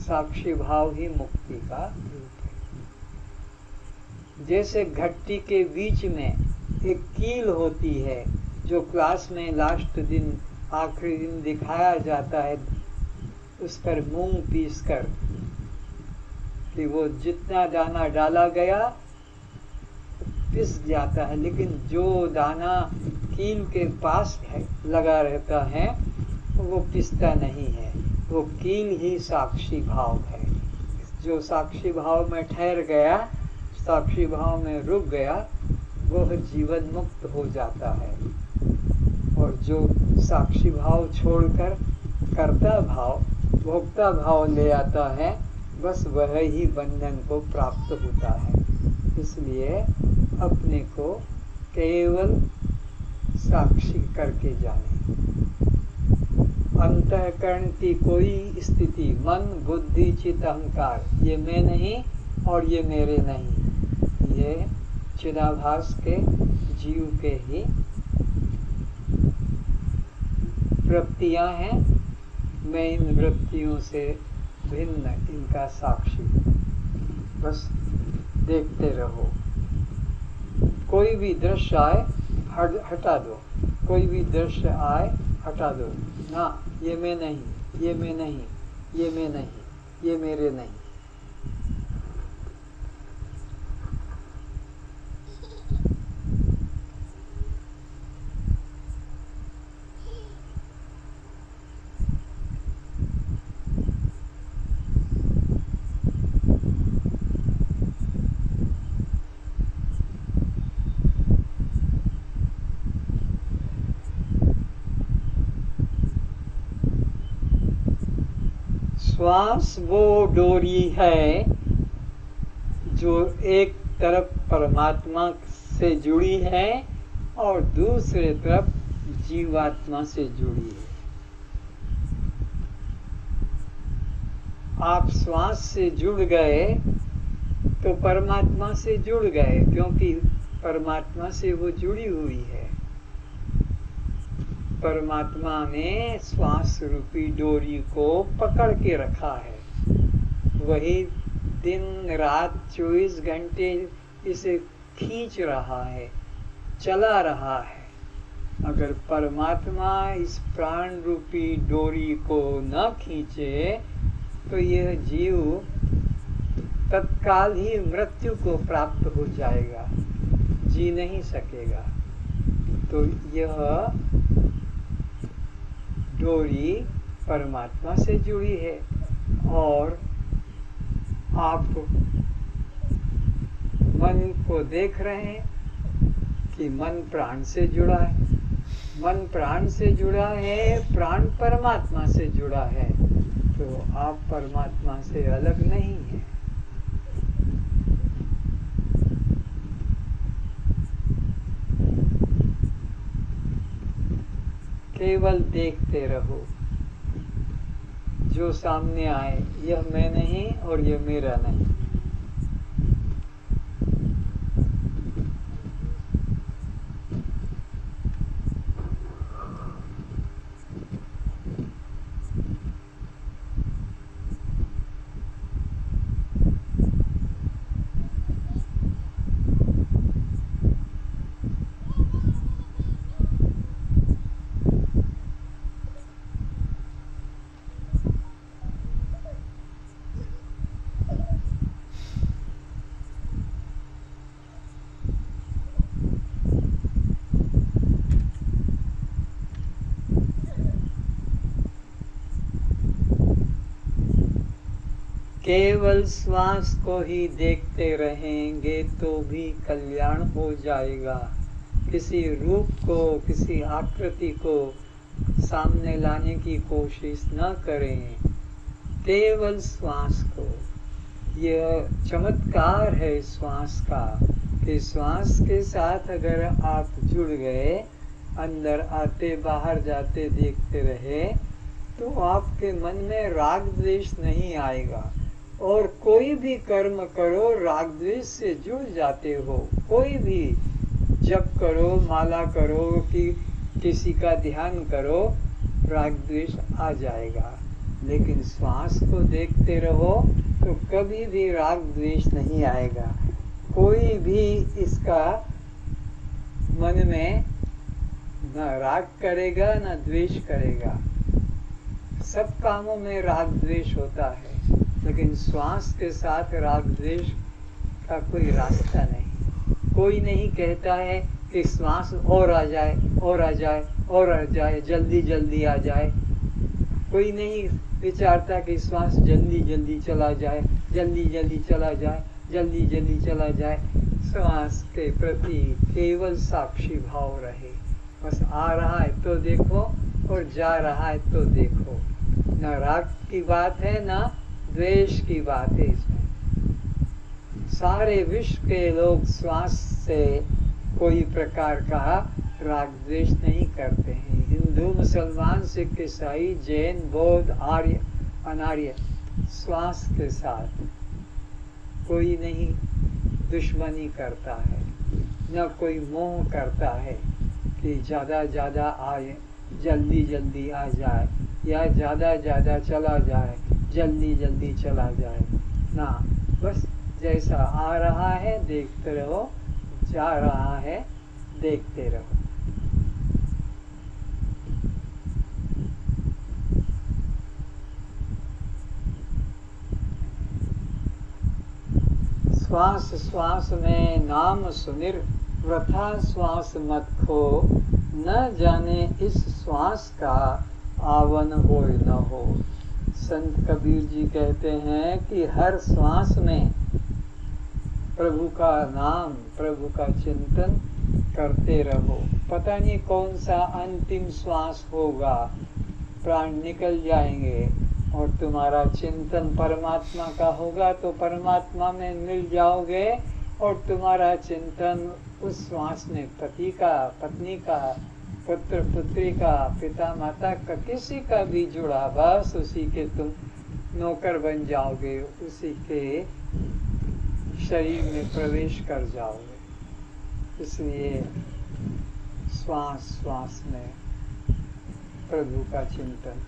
S1: साक्षी भाव ही मुक्ति का रूप है। जैसे घट्टी के बीच में एक कील होती है, जो क्लास में लास्ट दिन, आखिरी दिन दिखाया जाता है, उस पर मूंग पीस कर कि वो जितना दाना डाला गया, पिस जाता है। लेकिन जो दाना कील के पास है, लगा रहता है, वो पिसता नहीं है। वो कील ही साक्षी भाव है। जो साक्षी भाव में ठहर गया, साक्षी भाव में रुक गया, वह जीवन मुक्त हो जाता है। और जो साक्षी भाव छोड़कर कर्ता भाव, भोक्ता भाव ले आता है बस वह ही बंधन को प्राप्त होता है। इसलिए अपने को केवल साक्षी करके जाने। अंतकरण की कोई स्थिति, मन, बुद्धि चित अहंकार, ये मैं नहीं और ये मेरे नहीं, ये चिदाभास के जीव के ही वृत्तियाँ हैं। मैं इन वृत्तियों से भिन्न इनका साक्षी। बस देखते रहो। कोई भी दृश्य आए हट दो। कोई भी दृश्य आए, हटा दो। ना, ये मैं नहीं, ये मैं नहीं, ये मैं नहीं, ये मेरे नहीं। श्वास वो डोरी है जो एक तरफ़ परमात्मा से जुड़ी है और दूसरे तरफ़ जीवात्मा से जुड़ी है। आप श्वास से जुड़ गए तो परमात्मा से जुड़ गए, क्योंकि परमात्मा से वो जुड़ी हुई है। परमात्मा ने श्वास रूपी डोरी को पकड़ के रखा है। वही दिन रात चौबीस घंटे इसे खींच रहा है, चला रहा है। अगर परमात्मा इस प्राण रूपी डोरी को न खींचे तो यह जीव तत्काल ही मृत्यु को प्राप्त हो जाएगा, जी नहीं सकेगा। तो यह डोरी परमात्मा से जुड़ी है और आप मन को देख रहे हैं कि मन प्राण से जुड़ा है। मन प्राण से जुड़ा है, प्राण परमात्मा से जुड़ा है। तो आप परमात्मा से अलग नहीं है। केवल देखते रहो। जो सामने आए यह मैं नहीं और यह मेरा नहीं। केवल श्वास को ही देखते रहेंगे तो भी कल्याण हो जाएगा। किसी रूप को, किसी आकृति को सामने लाने की कोशिश न करें। केवल श्वास को। यह चमत्कार है श्वास का कि श्वास के साथ अगर आप जुड़ गए, अंदर आते, बाहर जाते देखते रहे तो आपके मन में राग द्वेष नहीं आएगा। और कोई भी कर्म करो राग द्वेष से जुड़ जाते हो। कोई भी जप करो, माला करो, कि किसी का ध्यान करो राग द्वेष आ जाएगा। लेकिन श्वास को देखते रहो तो कभी भी राग द्वेष नहीं आएगा। कोई भी इसका मन में न राग करेगा, न द्वेष करेगा। सब कामों में राग द्वेष होता है। लेकिन श्वास के साथ राग द्वेष का कोई रास्ता नहीं। कोई नहीं कहता है कि श्वास और आ जाए, और आ जाए, और आ जाए, जल्दी जल्दी आ जाए। कोई नहीं विचारता कि श्वास जल्दी जल्दी चला जाए, जल्दी जल्दी चला जाए, जल्दी जल्दी चला जाए। श्वास के प्रति केवल साक्षी भाव रहे। बस आ रहा है तो देखो, और जा रहा है तो देखो। न राग की बात है, ना द्वेष की बात है इसमें। सारे विश्व के लोग श्वास से कोई प्रकार का राग द्वेष नहीं करते हैं। हिंदू, मुसलमान, सिख, ईसाई, जैन, बौद्ध, आर्य, अनार्य श्वास के साथ कोई नहीं, दुश्मनी करता है, न कोई मोह करता है कि ज़्यादा ज़्यादा आए, जल्दी जल्दी आ जाए या ज़्यादा ज़्यादा चला जाए। जल्दी जल्दी चला जाए। ना, बस जैसा आ रहा है, देखते रहो। जा रहा है, देखते रहो। श्वास श्वास में नाम सुनिर, वृथा श्वास मत खो। न जाने इस श्वास का आवन हो न हो। संत कबीर जी कहते हैं कि हर श्वास में प्रभु का नाम, प्रभु का चिंतन करते रहो। पता नहीं कौन सा अंतिम श्वास होगा। प्राण निकल जाएँगे और तुम्हारा चिंतन परमात्मा का होगा तो परमात्मा में मिल जाओगे और तुम्हारा चिंतन उस श्वास में, पति का, पत्नी का पुत्र पुत्री का, पिता माता का, किसी का भी जुड़ा बस उसी के तुम नौकर बन जाओगे, उसी के शरीर में प्रवेश कर जाओगे। इसलिए श्वास श्वास में प्रभु का चिंतन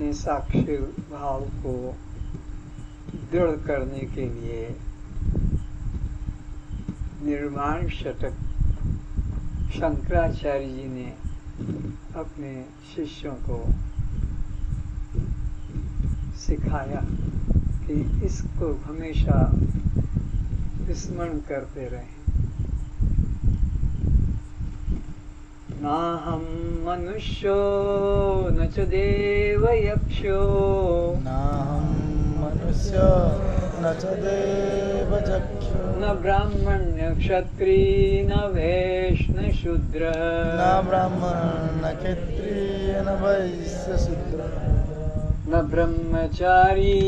S1: अपने साक्षी भाव को दृढ़ करने के लिए निर्माण शतक शंकराचार्य जी ने अपने शिष्यों को सिखाया कि इसको हमेशा स्मरण करते रहें। नाहं मनुष्यो न च देवयक्षो।
S2: नाहं मनुष्य न च देवचक्षु
S1: न ब्राह्मण्यक्षत्री न वैष्णशूद्र।
S2: न ब्राह्मण न क्षत्रिय न वैश्यशूद्र।
S1: न ब्रह्मचारी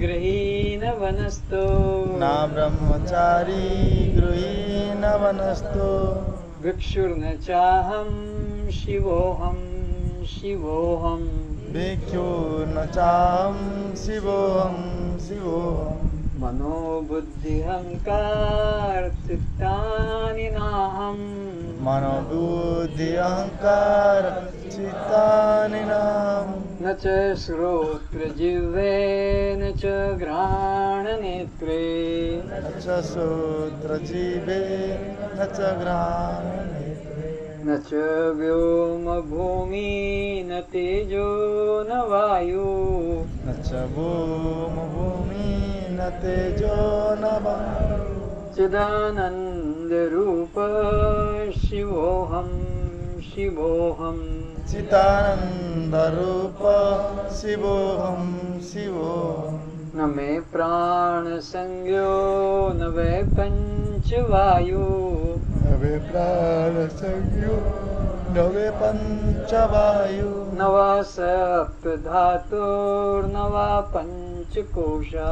S1: गृही न वनस्तो
S2: न ब्रह्मचारी गृही न वनस्तो
S1: भिक्षुर्न चाहं शिवोऽहं शिवोऽहं।
S2: भिक्षु न चाहं शिवोऽहं शिवोऽहं।
S1: मनोबुद्धिहङ्कार चित्तानि नाहम्
S2: मनोबुद्धि अहङ्कार चित्तानि नाम
S1: न च श्रोत्रजिह्वे न च घ्राणनेत्रे।
S2: न च शूद्रजीवे न च घ्राणे
S1: न च व्योमभूमि न तेजो न वायु।
S2: न च भूमि न तेजो न वायु।
S1: चिदानन्दरूप शिवोऽहं शिवोऽहं
S2: चिदानन्दरूप शिवोऽहं शिवोऽहम्
S1: न मे प्राणसंज्ञो न वै पञ्चवायु
S2: नवे प्राणसंज्ञो नवे पञ्चवायु
S1: न वा सप्तधातुर्न वा पञ्चकोशा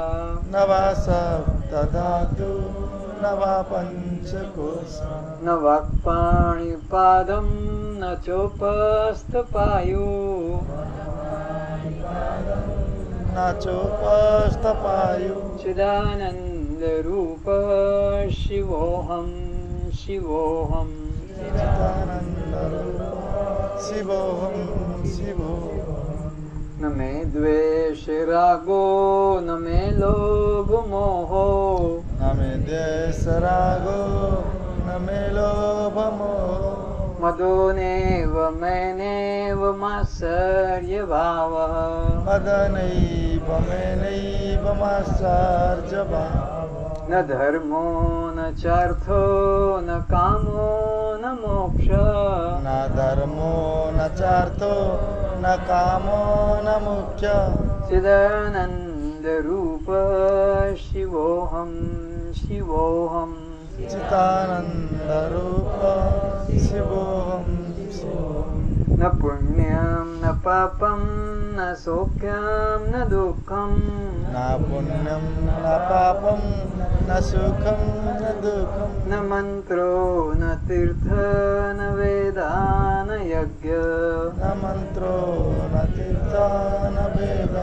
S2: न वा सप्तधातु न वा पञ्चकोश
S1: न वाक्पाणिपादं न चोपस्थपायु
S2: न चोपस्थपायु
S1: चिदानन्दरूप शिवोऽहं शिवोऽहं।
S2: चिदानन्दरूप शिवोऽहं शिवोऽहम्।
S1: न मे द्वेषरागो न मे लोभमोहो
S2: मे देशरागो न मे लोभमोहो
S1: मदो नैव मैनेव मात्सर्यभावः
S2: मदनैव मेनैव माश्चर्यभावः
S1: न धर्मो न चार्थो न कामो न मोक्ष।
S2: न धर्मो न चार्थो न कामो न मुख्य।
S1: चिदानन्दरूप शिवोऽहं शिवोऽहं।
S2: चितानन्दरूप शिवोऽहं
S1: न पुण्यं न पापं न सौख्यं न दुःखं।
S2: न पुण्यं न पापं न सुखं न दुःखं।
S1: न मन्त्रो न तीर्थ न वेदा न यज्ञ।
S2: न मन्त्रो न तीर्थ न वेद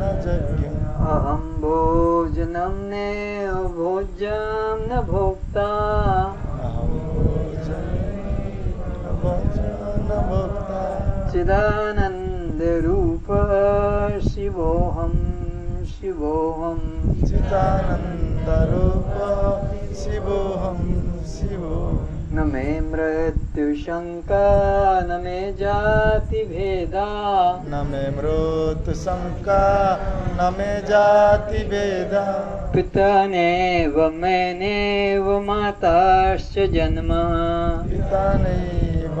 S2: न यज्ञम्
S1: अहं भोजनं नेव भोज्यं न
S2: भोजने न भोक्ता।
S1: चिदानन्दरूप शिवोऽहं शिवोऽहं।
S2: चिदानन्दरूप शिवोऽहं शिवो
S1: न मे मृत्युशङ्का न मे जातिभेदा।
S2: न मे मृत्युशङ्का न मे जातिभेदा।
S1: पितनेव मेनेव माताश्च जन्म।
S2: पिता नैव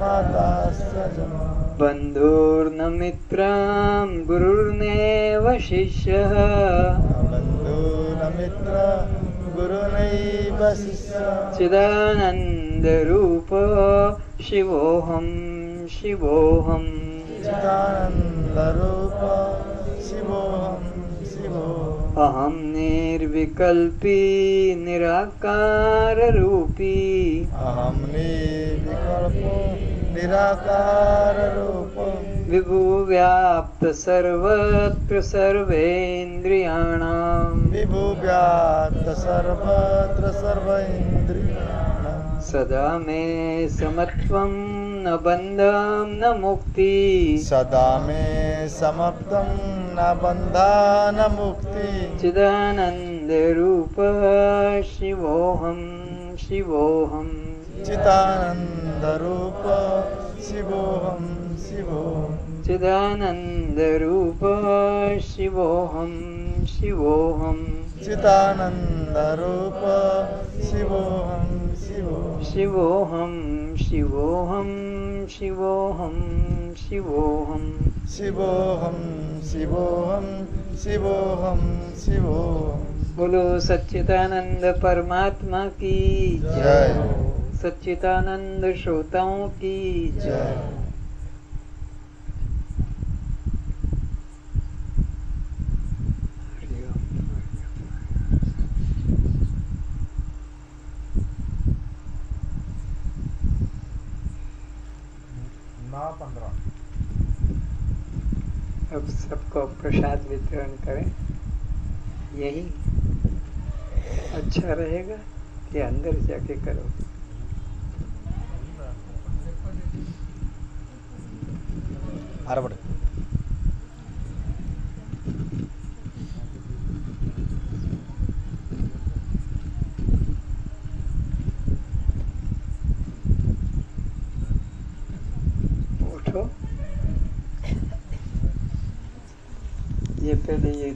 S2: माताश्च जन्म।
S1: बन्धुर्न मित्रं गुरुर्नेव शिष्यः।
S2: न बन्धु मित्र गुरुनैव
S1: चिदानन्दरूप शिवोऽहं शिवोऽहं।
S2: चिदानन्दरूप शिवोऽहं शिवो
S1: अहं निर्विकल्पी निराकाररूपी।
S2: अहं निर्विकल्पो निराकाररूपो
S1: विभुव्याप्त सर्वत्र सर्वेन्द्रियाणां।
S2: विभुव्याप्त सर्वत्र सर्व
S1: सदा मे समत्वं न बन्धं न मुक्ति।
S2: सदा मे समप्तं न बन्धा न मुक्ति।
S1: चिदानन्दरूप शिवोऽहं। शिवोऽहं
S2: चिदानन्दरूप शिवोऽहं। शिवो
S1: चिदानन्दरूप शिवोऽहं शिवोऽहं
S2: चिदानन्दरूप शिवोऽहं शिवो।
S1: शिवोऽहं शिवोऽहं शिवोऽहं शिवोऽहं
S2: शिवोऽहं शिवोऽहं शिवोऽहं शिवो।
S1: बोलो सच्चिदानंद परमात्मा की
S2: जय।
S1: सच्चिदानंद श्रोताओं की
S2: जय। नौ पंद्रह।
S1: अब सबको प्रसाद वितरण करें। यही अच्छा रहेगा कि अंदर जाके करो।
S2: अरबड़
S1: उठो ये पहले ये